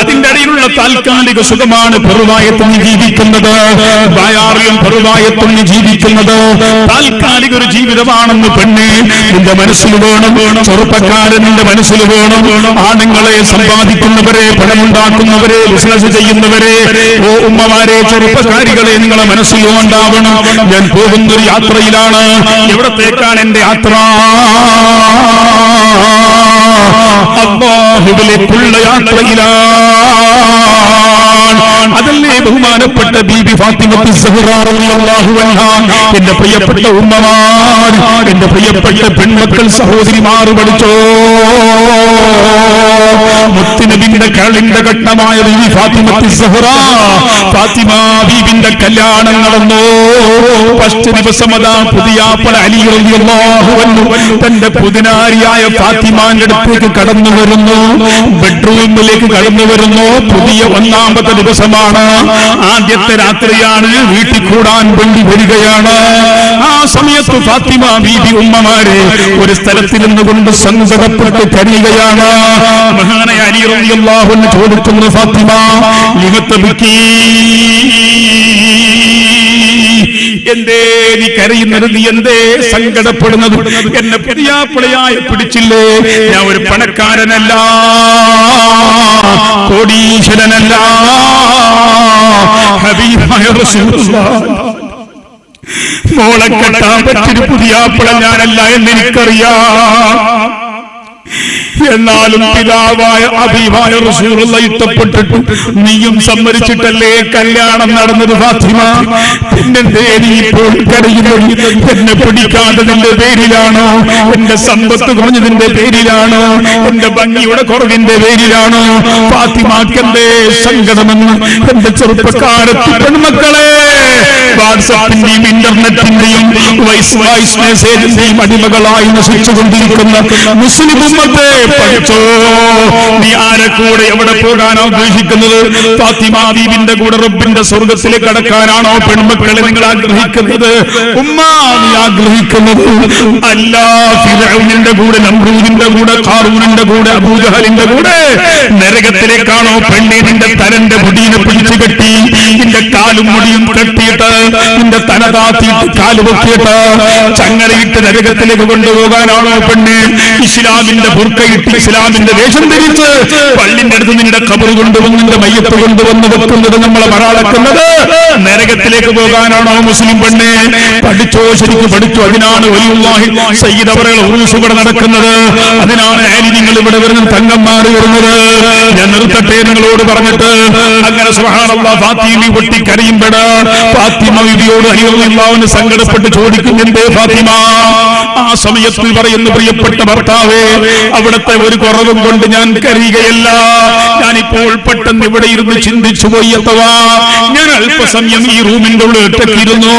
അതിന്റെ ഇടയിലുള്ള താൽക്കാലിക സുഖമാണ് പെറുവായത്തിൽ നീ ജീവിക്കുന്നത്. ബായാറിലും പെറുവായത്തിൽ ജീവിക്കുന്നത്. താൽക്കാലിക ഒരു ജീവിതമാണെന്ന് പെണ്ണ് നിന്റെ മനസ്സിൽ വേണം. ചെറുപ്പക്കാരൻ നിന്റെ മനസ്സിൽ വേണം. ആണുങ്ങളെ സമ്പാദിക്കുന്നവരെ പണമുണ്ടാക്കുന്നവരെ ബിസിനസ് ചെയ്യുന്നവരെ. ഓ ഉമ്മമാരെ ചെറുപ്പക്കാരികളെ നിങ്ങളെ മനസ്സിൽ ഉണ്ടാവണം ഞാൻ പോകുന്ന ഒരു യാത്രയിലാണ്. എവിടത്തേക്കാണ് എന്റെ യാത്ര? അള്ളാഹുവിലേക്കുള്ള യാത്രയിലാണ്. അതല്ലേ ബഹുമാനപ്പെട്ട ബീബി ഫാത്തിമത്ത് സഹ്റാ റളിയല്ലാഹു അൻഹാ എന്റെ പ്രിയപ്പെട്ട ഉമ്മമാർ എന്റെ പ്രിയപ്പെട്ട പെൺമക്കൾ സഹോദരിമാർ പഠിച്ചോ മുത്തുനബിന്റെ കളിന്റെ ഘട്ടമായ ബീബി ഫാത്തിമത്ത് സഹ്റാ ഫാത്തിമ ബീബിന്റെ കല്യാണം നടന്നു. ഫസ്റ്റ് ദിവസം അതാ പുതിയാപ്പള അലി റളിയല്ലാഹു അൻഹു തന്റെ പുതിനാരിയായ ഫാത്തിമാന്റെ അടുത്തേക്ക് കടന്നു വരുന്നു. ബെഡ്റൂമിലേക്ക് കടന്നു വരുന്നു. പുതിയ ഒന്നാമത്തെ ദിവസമാണ്. ആദ്യത്തെ രാത്രിയാണ്. വീട്ടിൽ കൂടാൻ വേണ്ടി വരികയാണ്. ആ സമയത്ത് ഫാത്തിമ ബീബി ഉമ്മമാരെ ഒരു സ്ഥലത്തിരുന്നു കൊണ്ട് സങ്കടപ്പെട്ട് കരയുകയാണ്. മഹാനായ അലി റളിയല്ലാഹു ചോദിക്കുന്നു ഫാത്തിമ ലിമത്തബിക്കീ എന്തേ നീ കരയുന്നത് നീ എന്തേ സങ്കടപ്പെടുന്നത് എന്നെ പുതിയാപ്പിളയായി പിടിച്ചില്ലേ? ഞാൻ ഒരു പണക്കാരനല്ല. കോടീശ്വരനല്ല. ഹബീബായ റസൂലുള്ളാഹ് മോളെ കെട്ടാൻ പറ്റൊരു പുതിയാപ്പിള ഞാനല്ല എന്ന് എനിക്കറിയാം എന്നാലും പിതാവായ അഭിമായ റസൂലുള്ള ഇഷ്ടപ്പെട്ടിട്ട് നീയും സമ്മതിച്ചിട്ടല്ലേ കല്യാണം നടന്നത് ഫാത്തിമ? പിന്നെന്തേ നീ ഇപ്പോൾ കരയുന്നത് എന്നെ പിടിക്കാത്തതിന്റെ പേരിലാണോ. എന്റെ സമ്പത്ത് കുറഞ്ഞതിന്റെ പേരിലാണോ. എന്റെ ഭംഗിയുടെ കുറവിന്റെ പേരിലാണോ. ഫാത്തിമാക്ക് എന്തേ സങ്കടമെന്ന് എന്റെ ചെറുപ്പക്കാരത്തി പെൺമക്കളെ വാട്സാപ്പിന്റെയും ഇന്റർനെറ്റിന്റെയും വൈസ് വൈസ് മെസ്സേജിന്റെയും അടിമകളായി നശിച്ചുകൊണ്ടിരിക്കുന്ന മുസ്ലിം ഉമ്മത്തെ പഠിച്ചോ? നീ ആരെ കൂടെ എവിടെ പോകാനോ ഉദ്ദേശിക്കുന്നത്? ഫാത്തിമ ദീപിന്റെ കൂടെ റബ്ബിന്റെ സ്വർഗത്തിൽ കടക്കാനാണോ പെൺമക്കളെ നിങ്ങൾ ആഗ്രഹിക്കുന്നത്? ഉമ്മ നീ ആഗ്രഹിക്കുന്നത് അല്ല ഫിറൌനിന്റെ കൂടെ നമ്രൂദിന്റെ കൂടെ ഖാറൂനിന്റെ കൂടെ അബൂജഹലിന്റെ കൂടെ. നരകത്തിലേക്കാണോ പെണ്ണെ നിന്റെ തലന്റെ മുടിയിനെ പിടിച്ചു കെട്ടി നിന്റെ കാലും മുടിയും കെട്ടിയിട്ട് നിന്റെ തല താത്തിയിട്ട് കാൽ പൊക്കിയിട്ട് ചങ്ങലയിട്ട് നരകത്തിലേക്ക് കൊണ്ടുപോകാനാണോ പെണ്ണ്? ഇസ്ലാമിന്റെ ബുർക്കയിട്ട് ഇസ്ലാമിന്റെ വേഷം ധരിച്ച് പള്ളിന്റെ അടുത്ത് നിന്റെ കബർ കൊണ്ടുവന്ന് നിന്റെ മയ്യത്ത് കൊണ്ടുവന്ന് വെക്കുന്നത് നമ്മളെ മറാളക്കുന്നത് നരകത്തിലേക്ക് പോകാനാണോ മുസ്ലിം പെണ്ണെ. പഠിച്ചോ ശരിക്കും പഠിച്ചു അതിനാണ് സയ്യിദ് അവരുടെ ഉറൂസ് ഇവിടെ നടക്കുന്നത്. അതിനാണ് ആലി നിങ്ങൾ ഇവിടെ വരുന്ന തങ്കം മാറി വരുന്നത്. ഞാൻ നിർത്തട്ടെ നിങ്ങളോട് പറഞ്ഞിട്ട് അങ്ങനെ ഫാത്തിമി പൊട്ടി കരയുമ്പെട ഫാത്തിമ വിധിയോട് അനിയല്ലാവിന് സങ്കടപ്പെട്ട് ചോദിക്കുന്നുണ്ട് ഫാത്തിമ? ആ സമയത്തിൽ പറയുന്നു പ്രിയപ്പെട്ട ഭർത്താവേ അവിടുത്തെ ഒരു കുറവും കൊണ്ട് ഞാൻ കരയുകയല്ല. ഞാനിപ്പോൾ പെട്ടെന്ന് ഇവിടെ ഇരുന്ന് ചിന്തിച്ചു പോയി അഥവാ ഞാൻ അല്പസമയം ഈ റൂമിന്റെ ഉള്ളിൽ ഒറ്റക്കിരുന്നു.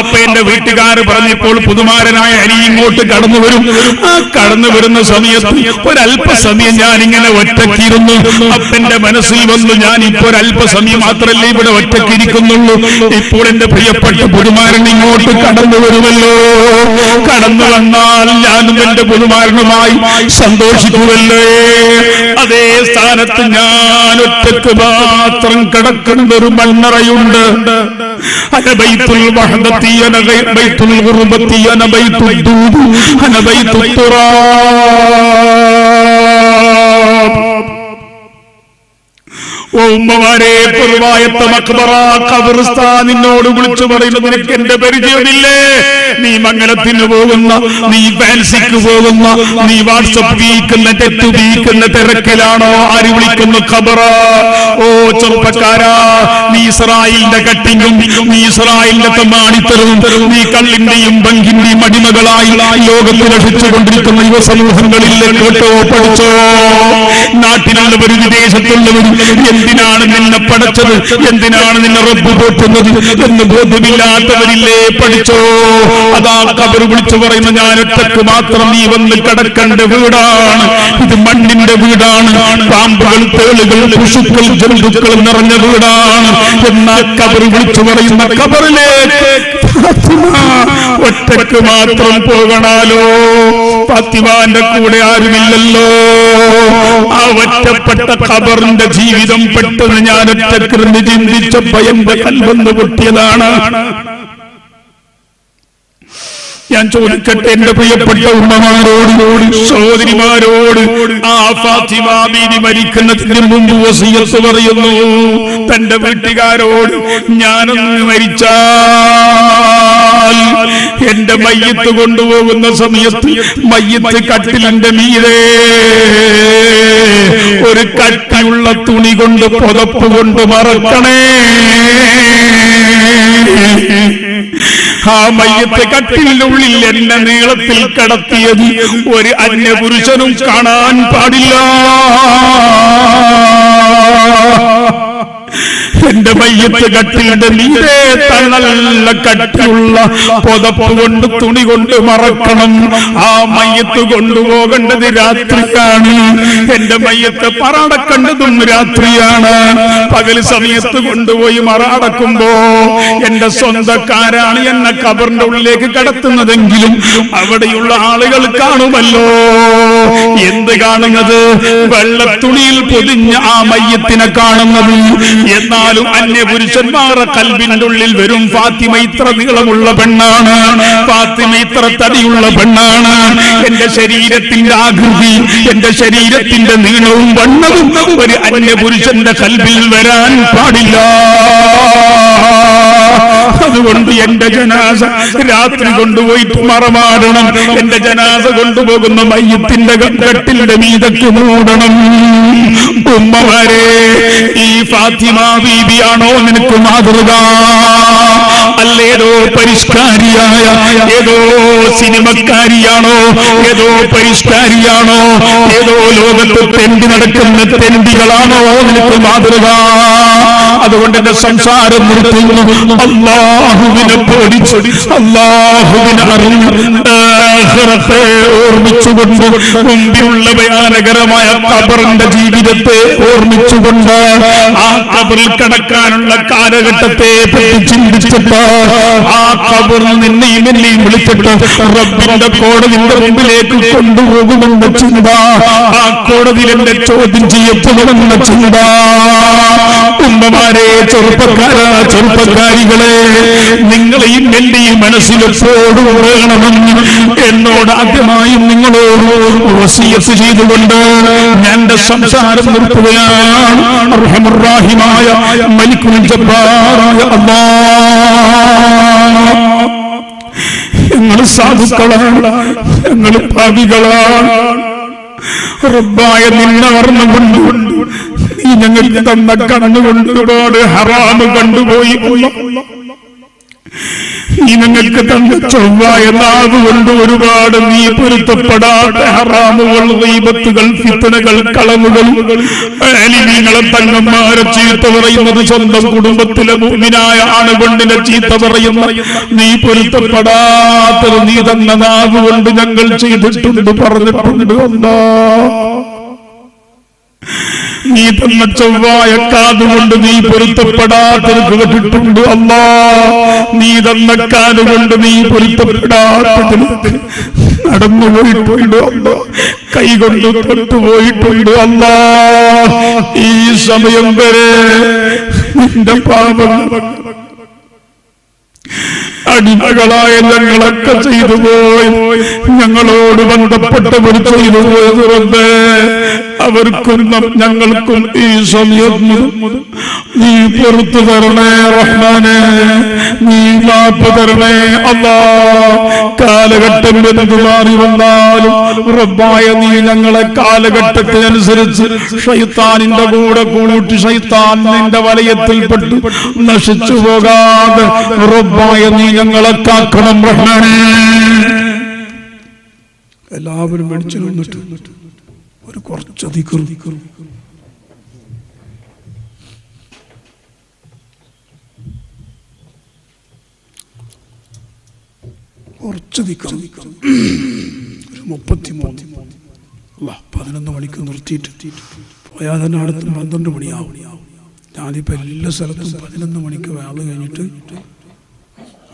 അപ്പൊ എന്റെ വീട്ടുകാർ പറഞ്ഞപ്പോൾ പുതുമാരനായ അരി ഇങ്ങോട്ട് കടന്നു വരും. ആ കടന്നു വരുന്ന സമയത്ത് ഒരല്പസമയം ഞാൻ ഇങ്ങനെ ഒറ്റക്കിരുന്നു. അപ്പന്റെ മനസ്സിൽ വന്നു ഞാൻ ഇപ്പോൾ അല്പസമയം മാത്രമല്ലേ ഇവിടെ ഒറ്റക്കിരിക്കുന്നുള്ളൂ. ഇപ്പോൾ എന്റെ പ്രിയപ്പെട്ട പുതുമാരൻ ഇങ്ങോട്ട് കടന്നു വരുമല്ലോ. കടന്നു വന്നാൽ ഞാനും എന്റെ പുതുമാരനുമായി സന്തോഷിക്കുമല്ലേ അതേ സ്ഥാനത്ത് ഞാൻ ഒറ്റയ്ക്ക് മാത്രം കിടക്കുന്ന ഒരു മണ്ണറയുണ്ട്. അന ബൈത്തുൽ വഹദത്തി അന ഗൈ- ബൈത്തുൽ ഗുർബത്തി അന ദൂദു ഉമ്മമാരെ പൊതുവായത്തെ മക്ബറ ഖബർസ്ഥാൻ നിന്നോട് വിളിച്ചു പറയുന്നു നിനക്ക് എന്റെ പരിചയമില്ലേ? നീ മംഗലത്തിന് പോകുന്ന നീ ഫാൻസിക്ക് പോകുന്ന നീ വാട്സപ്പ് വീക്കുന്ന തെറ്റ് വീക്കുന്ന തിരക്കിലാണോ? ആര് വിളിക്കുന്നു ഖബറ? ഓ ചെറുപ്പക്കാരാ നീ ഇസ്രായേലിന്റെ കട്ടിങ്ങും നീ ഇസ്രായേലിന്റെ തമ്മാണിത്തരവും നീ കള്ളിന്റെയും ബങ്കിന്റെയും അടിമകളായി ലോകത്ത് രക്ഷിച്ചുകൊണ്ടിരിക്കുന്ന യുവ സമൂഹങ്ങളിൽ കേട്ടോ പഠിച്ചോ? നാട്ടിലുള്ളവരും വിദേശത്തുള്ളവരും എന്തിനാണ് നിന്നെ പഠിച്ചത്? എന്തിനാണ് നിന്നെ റബ്ബ് പോറ്റുന്നത് എന്ന് ബോധ്യമില്ലാത്തവരില്ലേ പഠിച്ചോ? അതാ കബർ വിളിച്ചു പറയുന്ന ഞാൻ ഒറ്റയ്ക്ക് മാത്രം നീ വന്ന് കിടക്കേണ്ട വീടാണ്. ഇത് മണ്ണിന്റെ വീടാണ്. പാമ്പുകൾ തേളുകൾ പശുക്കൾ ജന്തുക്കൾ നിറഞ്ഞ വീടാണ്. എന്നാ കബർ വിളിച്ചു പറയുന്ന കബറിലേക്ക്. ഒറ്റയ്ക്ക് മാത്രം പോകണാലോ? ഫാത്തിമാന്റെ കൂടെ ആരുമില്ലല്ലോ? ആ ഒറ്റപ്പെട്ട ഖബറിന്റെ ജീവിതം പെട്ടെന്ന് ഞാൻ ഒറ്റക്കിരുന്ന് ചിന്തിച്ചപ്പോ എന്റെ കൽവന്ന് പൊട്ടിയതാണ്. ഞാൻ ചോദിക്കട്ടെ എന്റെ പ്രിയപ്പെട്ട ഉമ്മമാരോട് സഹോദരിമാരോട് ആ ഫാത്തിമ ബീവി മരിക്കുന്നതിന് മുമ്പ് വസീയത്ത് പറയുന്നു തന്റെ വീട്ടുകാരോട് ഞാനൊന്ന് മരിച്ചാൽ എന്റെ മയ്യത്ത് കൊണ്ടുപോകുന്ന സമയത്ത് മയ്യത്ത് കട്ടിലിന്റെ മീതെ ഒരു കട്ടിയുള്ള തുണി കൊണ്ട് പുതപ്പ് കൊണ്ട് മറക്കണേ. ആ മയ്യത്ത് കട്ടിലിനുള്ളിൽ എന്നെ നീളത്തിൽ കടത്തിയത് ഒരു അന്യപുരുഷനും കാണാൻ പാടില്ല. എന്റെ മയ്യത്ത് കട്ടിലിന്റെ നീരേ തണല്ല കട്ടിയുള്ള പുതപ്പ് കൊണ്ട് തുണി കൊണ്ട് മറക്കണം. ആ മയ്യത്ത് കൊണ്ടുപോകേണ്ടത് രാത്രിയാണ്. എന്റെ മയ്യത്ത് പറടക്കേണ്ടതും രാത്രിയാണ്. പകൽ സമയത്ത് കൊണ്ടുപോയി മറാടക്കുമ്പോ എന്റെ സ്വന്തക്കാരാണ് എന്നെ കബറിന്റെ ഉള്ളിലേക്ക് കടത്തുന്നതെങ്കിലും അവിടെയുള്ള ആളുകൾ കാണുമല്ലോ. എന്ത് കാണുന്നത്? വെള്ളത്തുണിയിൽ പൊതിഞ്ഞ ആ മയ്യത്തിനെ കാണുന്നത്. എന്നാലും അന്യപുരുഷന്മാരെ കൽവിന്റെ ഉള്ളിൽ വരും. ഫാത്തിമ ഇത്ര നീളമുള്ള പെണ്ണാണ്. ഫാത്തിമ ഇത്ര തടിയുള്ള പെണ്ണാണ്. എന്റെ ശരീരത്തിന്റെ ആകൃതി എന്റെ ശരീരത്തിന്റെ നീളവും വണ്ണവും ഒരു അന്യ പുരുഷന്റെ കൽവിൽ വരാൻ പാടില്ല. അതുകൊണ്ട് എന്റെ ജനാസ രാത്രി കൊണ്ടുപോയിട്ട് മറമാടണം. എന്റെ ജനാസ കൊണ്ടുപോകുന്ന മയ്യത്തിന്റെ കട്ടിലിന്റെ മീതക്ക് മൂടണം. ഉമ്മമാരെ ഈ ഫാത്തിമ ബീബിയാണോ നിനക്ക് മാതൃക? അല്ലേതോ പരിഷ്കാരിയായ ഏതോ സിനിമക്കാരിയാണോ ഏതോ പരിഷ്കാരിയാണോ ഏതോ ലോകത്ത് തെണ്ടി നടക്കുന്ന തെണ്ടികളാണോ നിനക്ക് മാതൃക? അതുകൊണ്ട് എന്റെ സംസാരം നിർത്തുന്നു. അള്ളാഹുവിനെ പൊടിച്ചൊടി അള്ളാഹുവിനെ അറിഞ്ഞ് ആഖിറത്തെ ഓർമ്മിച്ചുകൊണ്ട് മുമ്പിലുള്ള ഭയാനകരമായ ഖബറിന്റെ ജീവിതത്തെ ഓർമ്മിച്ചുകൊണ്ട് ആ ഖബറിൽ കടക്കാനുള്ള കാലഘട്ടത്തെ പറ്റി ചിന്തിച്ചിട്ട് ആ കബറിൽ നിന്നെയും എന്നെയും വിളിച്ചിട്ട് റബ്ബിന്റെ കോടതിയുടെ മുമ്പിലേക്ക് കൊണ്ടുപോകുമെന്ന ചിന്ത ആ കോടതിയിൽ എന്റെ ചോദ്യം ചെയ്യപ്പെടുമെന്ന ചിന്ത. ഉമ്മമാരെ ചെറുപ്പക്കാരാ ചെറുപ്പക്കാരികളെ നിങ്ങളെയും എന്റെയും മനസ്സിലെപ്പോഴും വേണമെന്ന് എന്നോട് ആദ്യമായും നിങ്ങളോട് വസീയത്ത് ചെയ്തുകൊണ്ട് എന്റെ സംസാരം നിർത്തുകയാണ്. മലിക്കുൽ ജബ്ബാറായ അല്ലാഹ് ഞങ്ങൾ സാധുക്കളാണ് ഞങ്ങൾ പാപികളാണ്. റബ്ബായ നിന്നെ ഓർമ്മകൊണ്ട് നീ ഞങ്ങൾക്ക് തന്ന കണ്ണുകൊണ്ട് ഒരുപാട് ഹറാമ് കണ്ടുപോയി. നീ ഞങ്ങൾക്ക് തന്ന ചൊവ്വ നാവ് കൊണ്ട് ഒരുപാട് നീ പൊരുത്തപ്പെടാത്ത ഹറാമുകൾ ദൈവത്തുകൾ ഫിത്തനകൾ കളവുകൾ. അലിമീങ്ങളെ തങ്ങന്മാരെ ചീത്ത പറയുന്നത് സ്വന്തം കുടുംബത്തിലെ മുമിനായ ആണുകൊണ്ടിനെ ചീത്ത പറയുന്ന നീ പൊരുത്തപ്പെടാത്തത് നീ തന്ന നാവ് കൊണ്ട് ഞങ്ങൾ ചെയ്തിട്ടുണ്ട് പറഞ്ഞിട്ടുണ്ട് അല്ലാ. നീ തന്ന ചൊവ്വായ കാതുകൊണ്ട് നീ പൊരുത്തപ്പെടാത്തത് കേട്ടിട്ടുണ്ട് അല്ലാ. നീ തന്ന കാതുകൊണ്ട് നീ പൊരുത്തപ്പെടാത്തതിന് നടന്നു പോയിട്ടുണ്ട് അല്ലാ. കൈകൊണ്ട് തൊട്ടുപോയിട്ടുണ്ട് അല്ലാ. ഈ സമയം വരെ നിന്റെ പാപം അടിമകളായ ഞങ്ങളൊക്കെ ചെയ്തു പോയി. ഞങ്ങളോട് ബന്ധപ്പെട്ടവർ ചെയ്തു പോയത് അവർക്കും ഞങ്ങൾക്കും ഈ സമയം നീ പുറത്തു തരണേ റഹ്മാനെ. നീ മാപ്പ് തരണേ അല്ലാ. കാലഘട്ടം എന്ത് മാറി വന്നാലും റബ്ബായ നീ ഞങ്ങളെ കാലഘട്ടത്തിനനുസരിച്ച് ഷൈത്താനിന്റെ കൂടെ കൂട്ടി ഷൈത്താൻ നിന്റെ വലയത്തിൽപ്പെട്ട് നശിച്ചു പോകാതെ റബ്ബായ നീ ഞങ്ങളെ കാക്കണം റഹ്മാനെ. എല്ലാവരും മേടിച്ചു നിന്നിട്ട് ഒരു കുറച്ചധികം. കുറച്ചധികം. ഒരു മുപ്പത്തിമൂന്ന്. അല്ല പതിനൊന്ന് മണിക്ക് നിർത്തിയിട്ട് പോയാൽ തന്നെ അടുത്ത് പന്ത്രണ്ട് മണിയാവും. ഞാനിപ്പോൾ എല്ലാ സ്ഥലത്തും പതിനൊന്ന് മണിക്ക് വേള കഴിഞ്ഞിട്ട്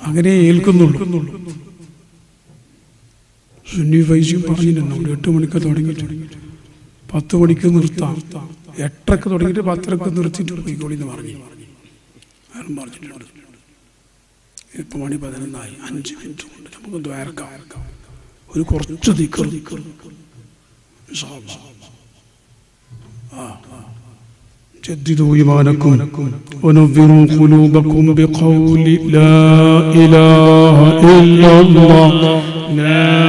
അങ്ങനെ ഏൽക്കുന്നുള്ളൂ. സുന്നി പറഞ്ഞിരുന്നു ഒരു എട്ട് മണിക്ക് തുടങ്ങിയിട്ട്. പത്ത് മണിക്ക് നിർത്താം എട്ടരക്ക് തുടങ്ങിയിട്ട് പത്തരക്ക് നിർത്തിയിട്ട് പോയിക്കോളി എന്ന് പറഞ്ഞു ആരും പറഞ്ഞിട്ടുണ്ട് ഇപ്പൊ മണി പതിനൊന്നായി അഞ്ച് മിനിറ്റ് കൊണ്ട് നമുക്ക് ദ്വാരക്കാം ഒരു കുറച്ച് ദിക്കർ ദിക്കർ جددوا إيمانكم ونذروا قلوبكم بقول لا إله إلا الله لا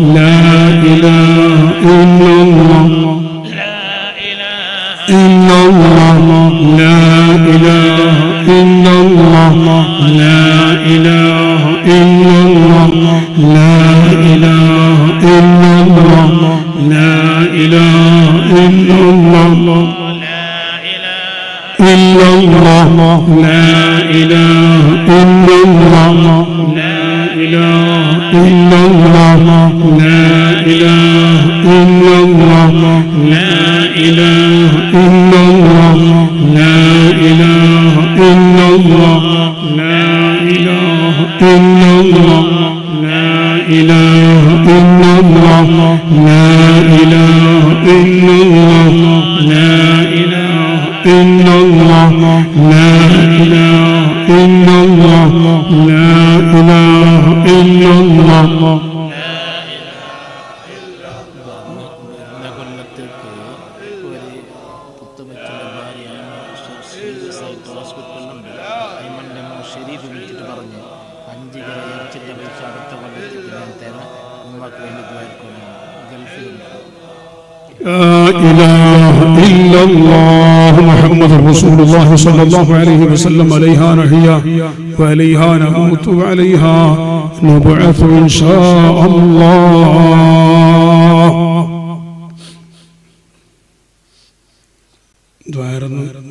لا സല്ലല്ലാഹു അലൈഹി വസല്ലം അലൈഹ നഹിയ വഅലൈഹ നമൂതു വഅലൈഹ നബഅത്തു ഇൻഷാ അല്ലാഹ്.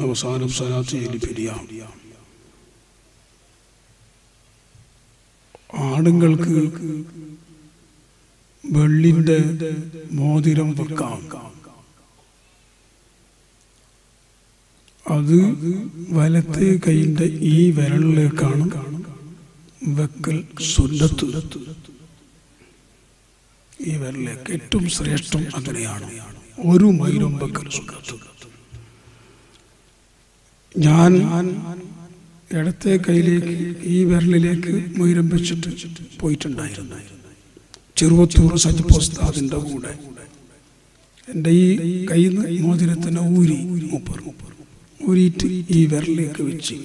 അവസാനം സലാത്ത് ചൊല്ലി ആണുങ്ങൾക്ക് മോതിരം വെക്കാം. അത് വലത്തെ കൈന്റെ ഈ വിരലിലേക്കാണ് വെക്കൽ സുന്നത്ത്. ഈ വിരലിലേക്ക് ഏറ്റവും ശ്രേഷ്ഠം അതിനെയാണ് ഒരു മൈലും വെക്കൽ സുന്നത്ത്. ഞാൻ ഇടത്തെ കൈയിലേക്ക് ഈ വിരലിലേക്ക് മൈരം വെച്ചിട്ട് പോയിട്ടുണ്ടായിരുന്നു. ചെറുവത്തൂർ സജിപ്പ് ഉസ്താദിന്റെ കൂടെ. എന്റെ ഈ കൈ നിന്ന് ഊരി മൂപ്പർ. ഊരിയിട്ട് ഈ വിരലിലേക്ക് വെച്ച്.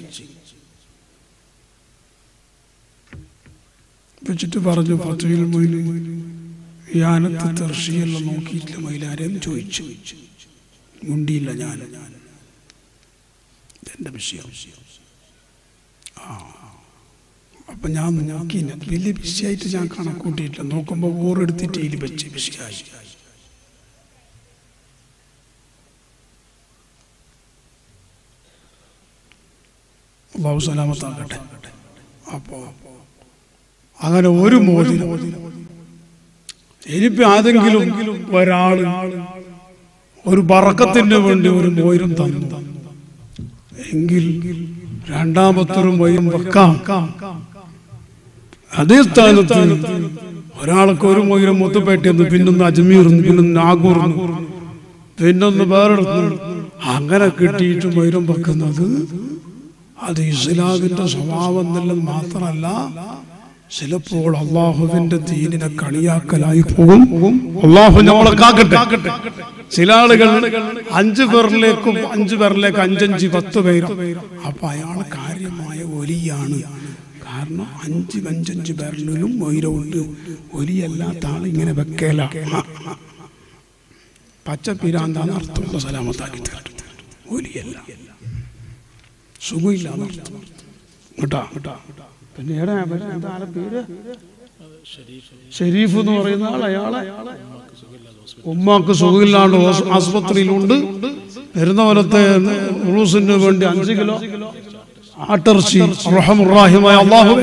വെച്ചിട്ട് പറഞ്ഞു ഫത്തുവിൽ മൊയിൽ യാനത്ത് തെർഷിയല്ല നോക്കിയിട്ടില്ല മൈലാരെന്ന് ചോദിച്ചു. മുണ്ടിയില്ല ഞാൻ. എന്റെ വിഷയം? ആ അപ്പൊ ഞാൻ നോക്കി വലിയ വിഷയമായിട്ട് ഞാൻ കണക്കൂട്ടിയിട്ടില്ല നോക്കുമ്പോ ഓറെടുത്തിട്ട് ഇതിൽ വെച്ച് വിഷയമായി അള്ളാഹു അപ്പോ അങ്ങനെ ഒരു മോതിരം ഇനിയിപ്പോ ആരെങ്കിലും ഒരാൾ ഒരു ബറക്കത്തിന് വേണ്ടി ഒരു മോയിരം തന്നു. എങ്കിൽ രണ്ടാമത്തൊരു മൊയ്യം വെക്കാം. അതേ സ്ഥാനത്ത് ഒരാൾക്ക് ഒരു മോയിരം മുത്തുപേട്ടയെന്ന് പിന്നൊന്ന് അജ്മീർന്ന് പിന്നൊന്ന് നാഗൂർന്ന് പിന്നൊന്ന് വേറെടുത്ത് അങ്ങനെ കിട്ടിയിട്ട് മൊയ്യം വെക്കുന്നത് അത് ഇസ്ലാമിന്റെ സ്വഭാവം എന്നുള്ളത് മാത്രമല്ല ചിലപ്പോൾ അള്ളാഹുവിന്റെ ദീനിനെ കളിയാക്കലായി പോകും. അള്ളാഹു നമ്മളെ കാക്കട്ടെ. ചില ആളുകൾ അഞ്ചു പേരിലേക്കും അഞ്ചു പേരിലേക്ക് അഞ്ചഞ്ച് പത്ത് പേരും. അപ്പൊ അയാൾ കാര്യമായ ഒലിയാണ്. കാരണം അഞ്ച് അഞ്ചഞ്ച് പേരിലും ഒയിരമുണ്ട് ഒലിയല്ലാത്ത ആൾ ഇങ്ങനെ വെക്കേല. പച്ച പിരാന്താന്ന് അർത്ഥമുള്ള സലാമത്താക്കി തീർക്കും ഒലിയല്ല. സുഖമില്ല കേട്ടാ കേട്ടാ? പിന്നെ ഏടാ ഇവർ എന്താ ആളെ പേര്? ഷെരീഫ് എന്ന് പറയുന്ന ആൾ അയാളെ ഉമ്മാക്ക് സുഖമില്ലാണ്ട് ആസ്പത്രിയിലുണ്ട്. വരുന്ന പോലത്തെ ഉറൂസിന് വേണ്ടി അഞ്ച് കിലോ ആട്ടിറച്ചി റഹമുറാഹിമായ അള്ളാഹു.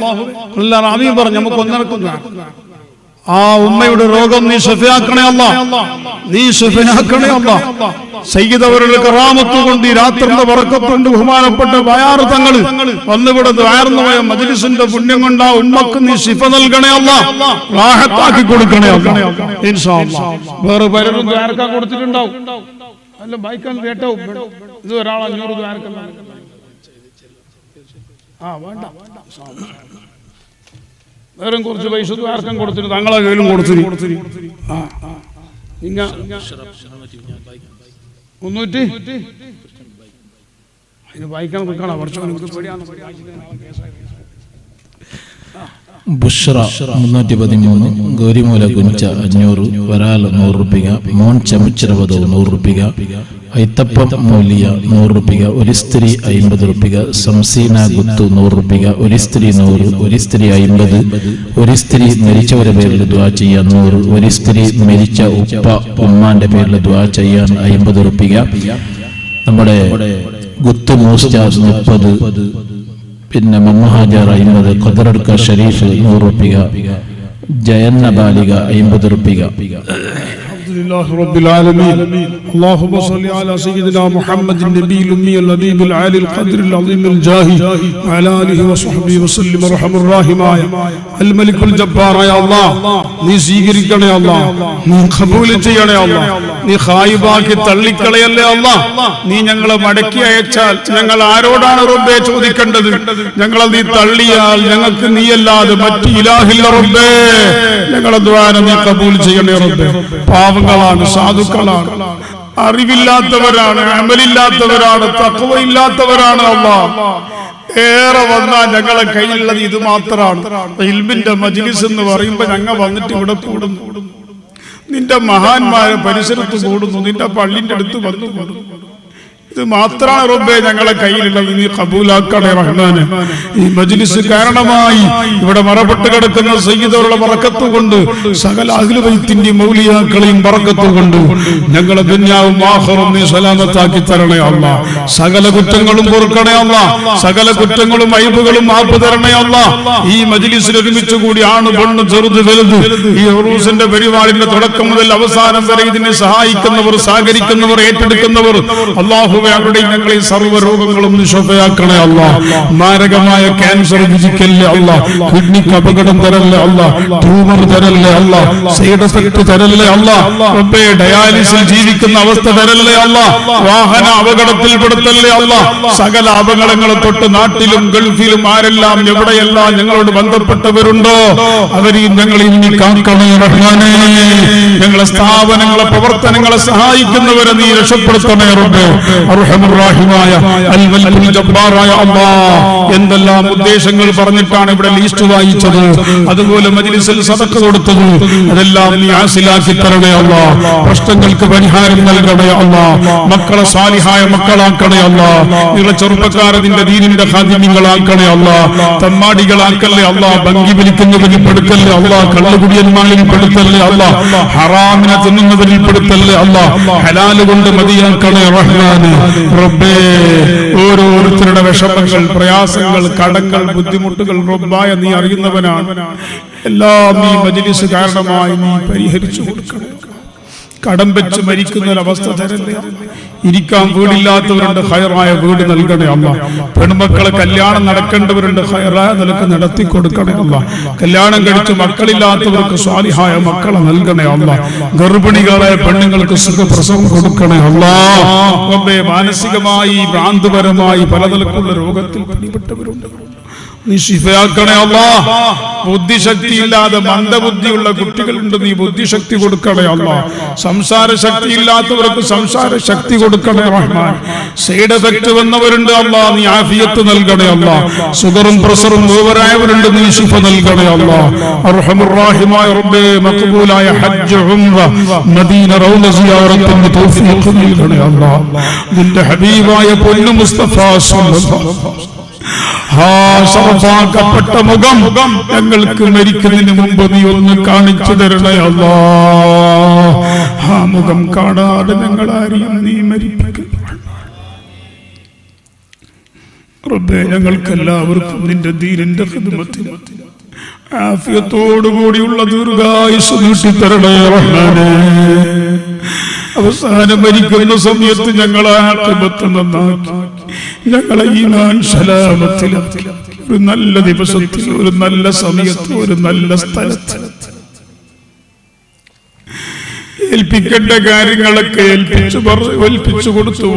എല്ലാവരും ആമീൻ പറഞ്ഞു നമുക്ക് ഒന്നിറക്കുന്ന ആ ഉമ്മയുടെ രോഗം നീ ഷഫിയാക്കണേ അല്ല. നീ ഷഫിയാക്കണേ അല്ല. സയ്യിദവരുടെ കറാമത്ത് കൊണ്ട് ഈ രാത്രിന്റെ വറക്കത്തുകൊണ്ട് ബഹുമാനപ്പെട്ട വയാർ തങ്ങൾ വന്നിവിടെ വയർന്നുപോയ മജിലിസിന്റെ പുണ്യം കൊണ്ട് ആ ഉമ്മക്ക് നീ ശിഫ നൽകണേ അല്ല. റാഹത്താക്കി കൊടുക്കണേ അല്ല. വേറെ പലരും ദ്വാരക്കാൻ കൊടുത്തിട്ടുണ്ടാവും. അല്ല ബൈക്കാൻ കേട്ടോ. ഇത് ഒരാൾ അഞ്ഞൂറ് ദ്വാരക്കാൻ ആ വേണ്ട. വേറെ കുറച്ച് പൈസ ദ്വാരക്കാൻ കൊടുത്തിട്ട് തങ്ങളെ കയ്യിലും കൊടുത്തിരി. ആ നിങ്ങ മുന്നൂറ്റി. അതിന് വായിക്കാൻ നിൽക്കണം കുറച്ച് പേടിയാണ് ബുഷ്ര മുന്നൂറ്റി പതിമൂന്ന് ഗൗരിമൂല കുഞ്ച അഞ്ഞൂറ് വരാൽ നൂറ് റുപ്പിക മോൻ ചമിച്ചിരവതവ് നൂറ് റുപ്പിക ഐത്തപ്പം മൂലിയ നൂറ് റുപ്പിക ഒരു സ്ത്രീ അയിമ്പത് റുപ്പിക സംസീന ഗുത്തു നൂറ് റുപ്പിക ഒരു സ്ത്രീ നൂറ് ഒരു സ്ത്രീ അയിമ്പത് ഒരു സ്ത്രീ മരിച്ചവരുടെ പേരിൽ ദ്വാ ചെയ്യാൻ നൂറ് ഒരു സ്ത്രീ മരിച്ച ഉപ്പ ഉമ്മാന്റെ പേരിൽ ദ്വാ ചെയ്യാൻ അയിമ്പത് റുപ്പിക നമ്മുടെ ഗുത്തു മോസ്റ്റാസ് മുപ്പത് പിന്നെ മമ്മഹാജർ അയിമ്പത് ഖദറടുക്ക ഷരീഫ് നൂറുപ്പിക ജയന്ന ബാലിക അയിമ്പത് റുപ്പിക. لله رب العالمين اللهم صل على سيدنا محمد النبي الأمي الذي بالعالي القدر العظيم الجاه وعلى آله وصحبه وسلم رحم الراحماي الملك الجبار يا الله നീ സ്വീകരിക്കണേ അല്ല. നീ കബൂൽ ചെയ്യണേ അല്ല. നീ ഹായിബാക്കി തള്ളിക്കളയല്ലേ അല്ല. നീ ഞങ്ങളെ മടക്കി അയച്ചാൽ ഞങ്ങൾ ആരോടാണ് റബ്ബെ ചോദിക്കേണ്ടത്? ഞങ്ങളെ നീ തള്ളിയാൽ ഞങ്ങൾക്ക് നീയല്ലാതെ മറ്റു ഇലാഹില്ല റബ്ബേ. ഞങ്ങളെ ദ്വാരം നീ കബൂൽ ചെയ്യണേ റബ്ബേ. പാവങ്ങൾ പാവങ്ങളാണ് സാധുക്കളാണ്. അറിവില്ലാത്തവരാണ് അമലില്ലാത്തവരാണ് തക്കവയില്ലാത്തവരാണ് അല്ല ഏറെ വന്നാൽ ഞങ്ങളെ കയ്യിലുള്ളത് ഇത് മാത്രമാണ്. ഇൽമിന്റെ മജ്ലിസ് എന്ന് പറയുമ്പോ ഞങ്ങൾ വന്നിട്ട് ഇവിടെ കൂടുന്നു. നിന്റെ മഹാന്മാരെ പരിസരത്ത് കൂടുന്നു നിന്റെ പള്ളിന്റെ അടുത്ത് വന്നു കൂടുന്നു. ഇത് മാത്രമാണ് റബ്ബെ ഞങ്ങളെ കയ്യിലുള്ളത്. നീ കബൂലാക്കണേ റഹ്മാന്. ഈ മജ്ലിസ് കാരണമായി ഇവിടെ മറപ്പെട്ട് കിടക്കുന്ന സയ്യിദുകളുടെ പറക്കത്ത് കൊണ്ട് സകല അഖിലുബൈത്തിന്റെയും മൗലിയാക്കളെയും പറക്കത്ത് കൊണ്ട് ഞങ്ങളെ ദുന്യാവും ആഹറും നീ സലാമത്താക്കി തരണേ അല്ല സകല കുറ്റങ്ങളും പൊറുക്കണേ അല്ല സകല കുറ്റങ്ങളും അയബുകളും മാപ്പ് തരണേ അല്ല ഈ മജ്ലിസിൽ ഒരുമിച്ച് കൂടി ആണ് പെണ്ണ് ചെറുത് വലുത്. ഈ ഉറൂസിന്റെ പരിപാടിന്റെ തുടക്കം മുതൽ അവസാനം വരെ ഇതിനെ സഹായിക്കുന്നവർ സഹകരിക്കുന്നവർ ഏറ്റെടുക്കുന്നവർ അള്ളാഹുവെ അവിടെ ഞങ്ങളെ സർവ രോഗങ്ങളും നിശോഭയാക്കണേ അല്ല. മാരകമായ ക്യാൻസർ വിധിക്കല്ലേ അല്ല. കിഡ്നിക്ക് അപകടം തരല്ലേ അല്ല. ട്യൂമർ തരല്ലേ അല്ല. സൈഡ് എഫക്ട് തരല്ലേ അല്ല. റബ്ബേ ഡയാലിസിൽ ജീവിക്കുന്ന അവസ്ഥ തരല്ലേ അല്ല. വാഹന അപകടത്തിൽപ്പെടുത്തല്ലേ അല്ല. സകല അപകടങ്ങളെ തൊട്ട് നാട്ടിലും ഗൾഫിലും ആരെല്ലാം എവിടെയെല്ലാം ഞങ്ങളോട് ബന്ധപ്പെട്ടവരുണ്ടോ? അവരെയും ഞങ്ങളെയും നീ കാക്കണേ റഹ്മാനേ. ഞങ്ങളെ സ്ഥാപനങ്ങളെ പ്രവർത്തനങ്ങളെ സഹായിക്കുന്നവരെ നീ രക്ഷപ്പെടുത്തണേ റബ്ബേ. ജബ്ബാറായ എന്തെല്ലാം ഉദ്ദേശങ്ങൾ പറഞ്ഞിട്ടാണ് ഇവിടെ ലീസ്റ്റ് വായിച്ചത്. അതുപോലെ മജിലിസിൽ സതക്ക് കൊടുത്തത്. അതെല്ലാം നീ ആസിലാക്കി തരണേ അല്ലാ പ്രശ്നങ്ങൾക്ക് പരിഹാരം നൽകണേ അല്ലാ മക്കളെ സാലിഹായ മക്കളാക്കണേ അല്ലാ നിങ്ങളെ ചെറുപ്പക്കാരെ നിന്റെ ദീനിന്റെ ഹാദിമ്യങ്ങളാക്കണയല്ല തമ്മാടികളാക്കല്ലേ അല്ല ഭംഗി വിളിക്കുന്നവരിൽ പെടുത്തല്ലേ അല്ല കള്ളുകുടിയന്മാരിൽ പെടുത്തല്ലേ അല്ല ഹറാമിനെ തിന്നുന്നവരിൽ പെടുത്തല്ലേ അല്ല ഹലാലുകൊണ്ട് മതിയാക്കണേ റഹ്മാന്. റബ്ബേ ഓരോരുത്തരുടെ വിഷമങ്ങൾ പ്രയാസങ്ങൾ കടങ്ങൾ ബുദ്ധിമുട്ടുകൾ റബ്ബായ നീ അറിയുന്നവനാണ്. എല്ലാം നീ മജിലിസ് കാരണമായി നീ പരിഹരിച്ചു കൊടുക്കണം. കടം വെച്ച് മരിക്കുന്ന ഒരവസ്ഥ തരല്ലേ? ഇരിക്കാൻ വീടില്ലാത്തവരുണ്ട് ഹയറായ വീട് നൽകണേ അമ്മ പെൺമക്കളെ കല്യാണം നടക്കേണ്ടവരുണ്ട് ഹയറായ നിലയ്ക്ക് നടത്തി കൊടുക്കണേ അമ്മ കല്യാണം കഴിച്ച് മക്കളില്ലാത്തവർക്ക് സ്വാലിഹായ മക്കളെ നൽകണേ അമ്മ ഗർഭിണികളായ പെണ്ണുങ്ങൾക്ക് സുഖപ്രസവം കൊടുക്കണേ അമ്മ മാനസികമായി ഭ്രാന്തപരമായി പലതരക്കുള്ള രോഗത്തിൽ പിടിപെട്ടവരുണ്ട് നീ ശിഫയാക്കണേ അല്ലാ ബുദ്ധിശക്തി ഇല്ലാതെ മന്ദബുദ്ധിയുള്ള കുട്ടികളുണ്ട്. നീ ബുദ്ധിശക്തി കൊടുക്കണേ അല്ലാ സംസാര ശക്തി ഇല്ലാത്തവർക്ക് സംസാര ശക്തി കൊടുക്കണേ റഹ്മാൻ. സൈഡ് എഫക്ട് വന്നവരുണ്ട് അല്ലാ നീ ആഫിയത്ത് നൽകണേ അല്ലാ സുഗറും പ്രഷറും ഓവറായവരുണ്ട്. നീ ശിഫ നൽകണേ അല്ലാ അർഹമുറാഹിമായ റബ്ബേ മഖബൂലായ ഹജ്ജ് ഉംറ മദീന റൗള സിയാറത്തിന് തൗഫീഖ് നൽകണേ അല്ലാ നിന്റെ ഹബീബായ പൊന്നു മുസ്തഫ സല്ലല്ലാഹു അലൈഹി വസല്ലം. ആ മുഖം ഞങ്ങൾക്ക് മരിക്കുന്നതിന് മുമ്പ് നീ ഒന്ന് കാണിച്ചു തരണേ അല്ലാ ആ മുഖം കാണാതെ ഞങ്ങൾ ആരെയും നീ മരിപ്പിക്കുന്നു റബ്ബേ ഞങ്ങൾക്ക് എല്ലാവർക്കും നിന്റെ ധീരന്റെ ഹിദ്മത്തിന് ആഫിയത്തോടുകൂടിയുള്ള ദീർഘായുസ് നീട്ടിത്തരണേ റഹ്മാനേ അവസാനം മരിക്കുന്ന സമയത്ത് ഞങ്ങളെ ആക്രമത്തെ നന്നാക്കി. ഞങ്ങളെ ഈ നാൻ സലാമത്തിലാക്കി ഒരു നല്ല ദിവസത്തിൽ ഒരു നല്ല സമയത്ത് ഒരു നല്ല സ്ഥലത്ത്. ഏൽപ്പിക്കേണ്ട കാര്യങ്ങളൊക്കെ ഏൽപ്പിച്ചു ഏൽപ്പിച്ചു കൊടുത്തു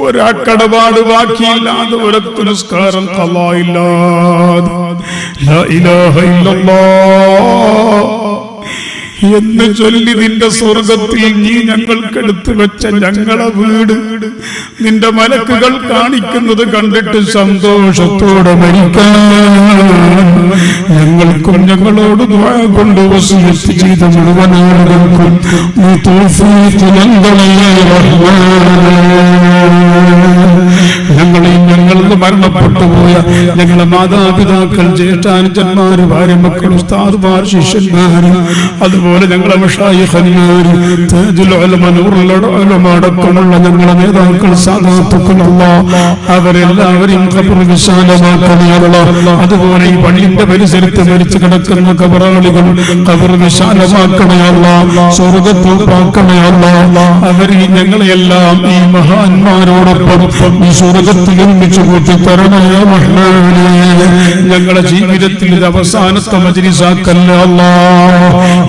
ഒരാക്കടപാട് ബാക്കിയില്ലാതെ ഒരു നിസ്കാരം കലായില്ലാതെ ലാ ഇലാഹ ഇല്ലല്ലാഹ് എന്ന് ചൊല്ലി നിന്റെ സ്വർഗത്തിൽ നീ ഞങ്ങൾക്കെടുത്തു വെച്ച ഞങ്ങളെ വീട്. നിന്റെ മലക്കുകൾ കാണിക്കുന്നത് കണ്ടിട്ട് സന്തോഷത്തോടെ മരിക്കാൻ ഞങ്ങൾക്കും കൊണ്ട് വസീയത്ത് ചെയ്ത നൽകണേ ഞങ്ങളെയും ഞങ്ങളിൽ മരണപ്പെട്ടു പോയ ഞങ്ങളെ മാതാപിതാക്കൾ ജ്യേഷ്ഠാനുജന്മാര് ഭാര്യ മക്കൾ ഉസ്താദുമാർ ശിഷ്യന്മാര് അതുപോലെ ഞങ്ങളെ ഉലമ അടക്കമുള്ള ഞങ്ങളെ നേതാക്കൾ സാധാത്തുക്കളല്ല അവരെല്ലാവരെയും ഖബർ വിശാലമാക്കണേ അല്ലാ. അതുപോലെ ഈ പള്ളിന്റെ പരിസരത്ത് മരിച്ചു കിടക്കുന്ന കബറാളികൾ ഖബർ വിശാലമാക്കണയല്ല സ്വർഗത്തോപ്പാക്കണയല്ല. അവർ ഞങ്ങളെയെല്ലാം ഈ മഹാന്മാരോടൊപ്പം ഈ സ്വർഗത്തിൽ ഒരുമിച്ച് കൂട്ടി കൂട്ടി തരണേ റഹ്മാനേ ഞങ്ങളുടെ ജീവിതത്തിൽ ഇത് അവസാനത്തെ മജ്ലിസാക്കല്ല അല്ലാ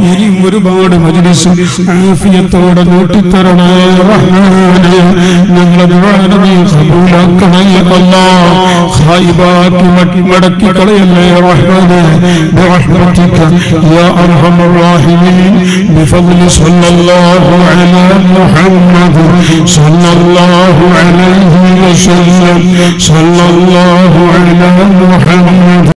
ഇനിയും ഒരുപാട് മജ്ലിസ് ആഫിയത്തോടെ നീട്ടിത്തരണേ റഹ്മാനേ ഞങ്ങളുടെ ദുആന നീ കബൂലാക്കണേ അല്ലാ ഖായിബാക്കി മടക്കി മടക്കി കളയല്ലേ റഹ്മാനേ برحمتك يا ارحم الراحمين بفضل صلى الله على محمد صلى الله عليه وسلم صلى الله على محمد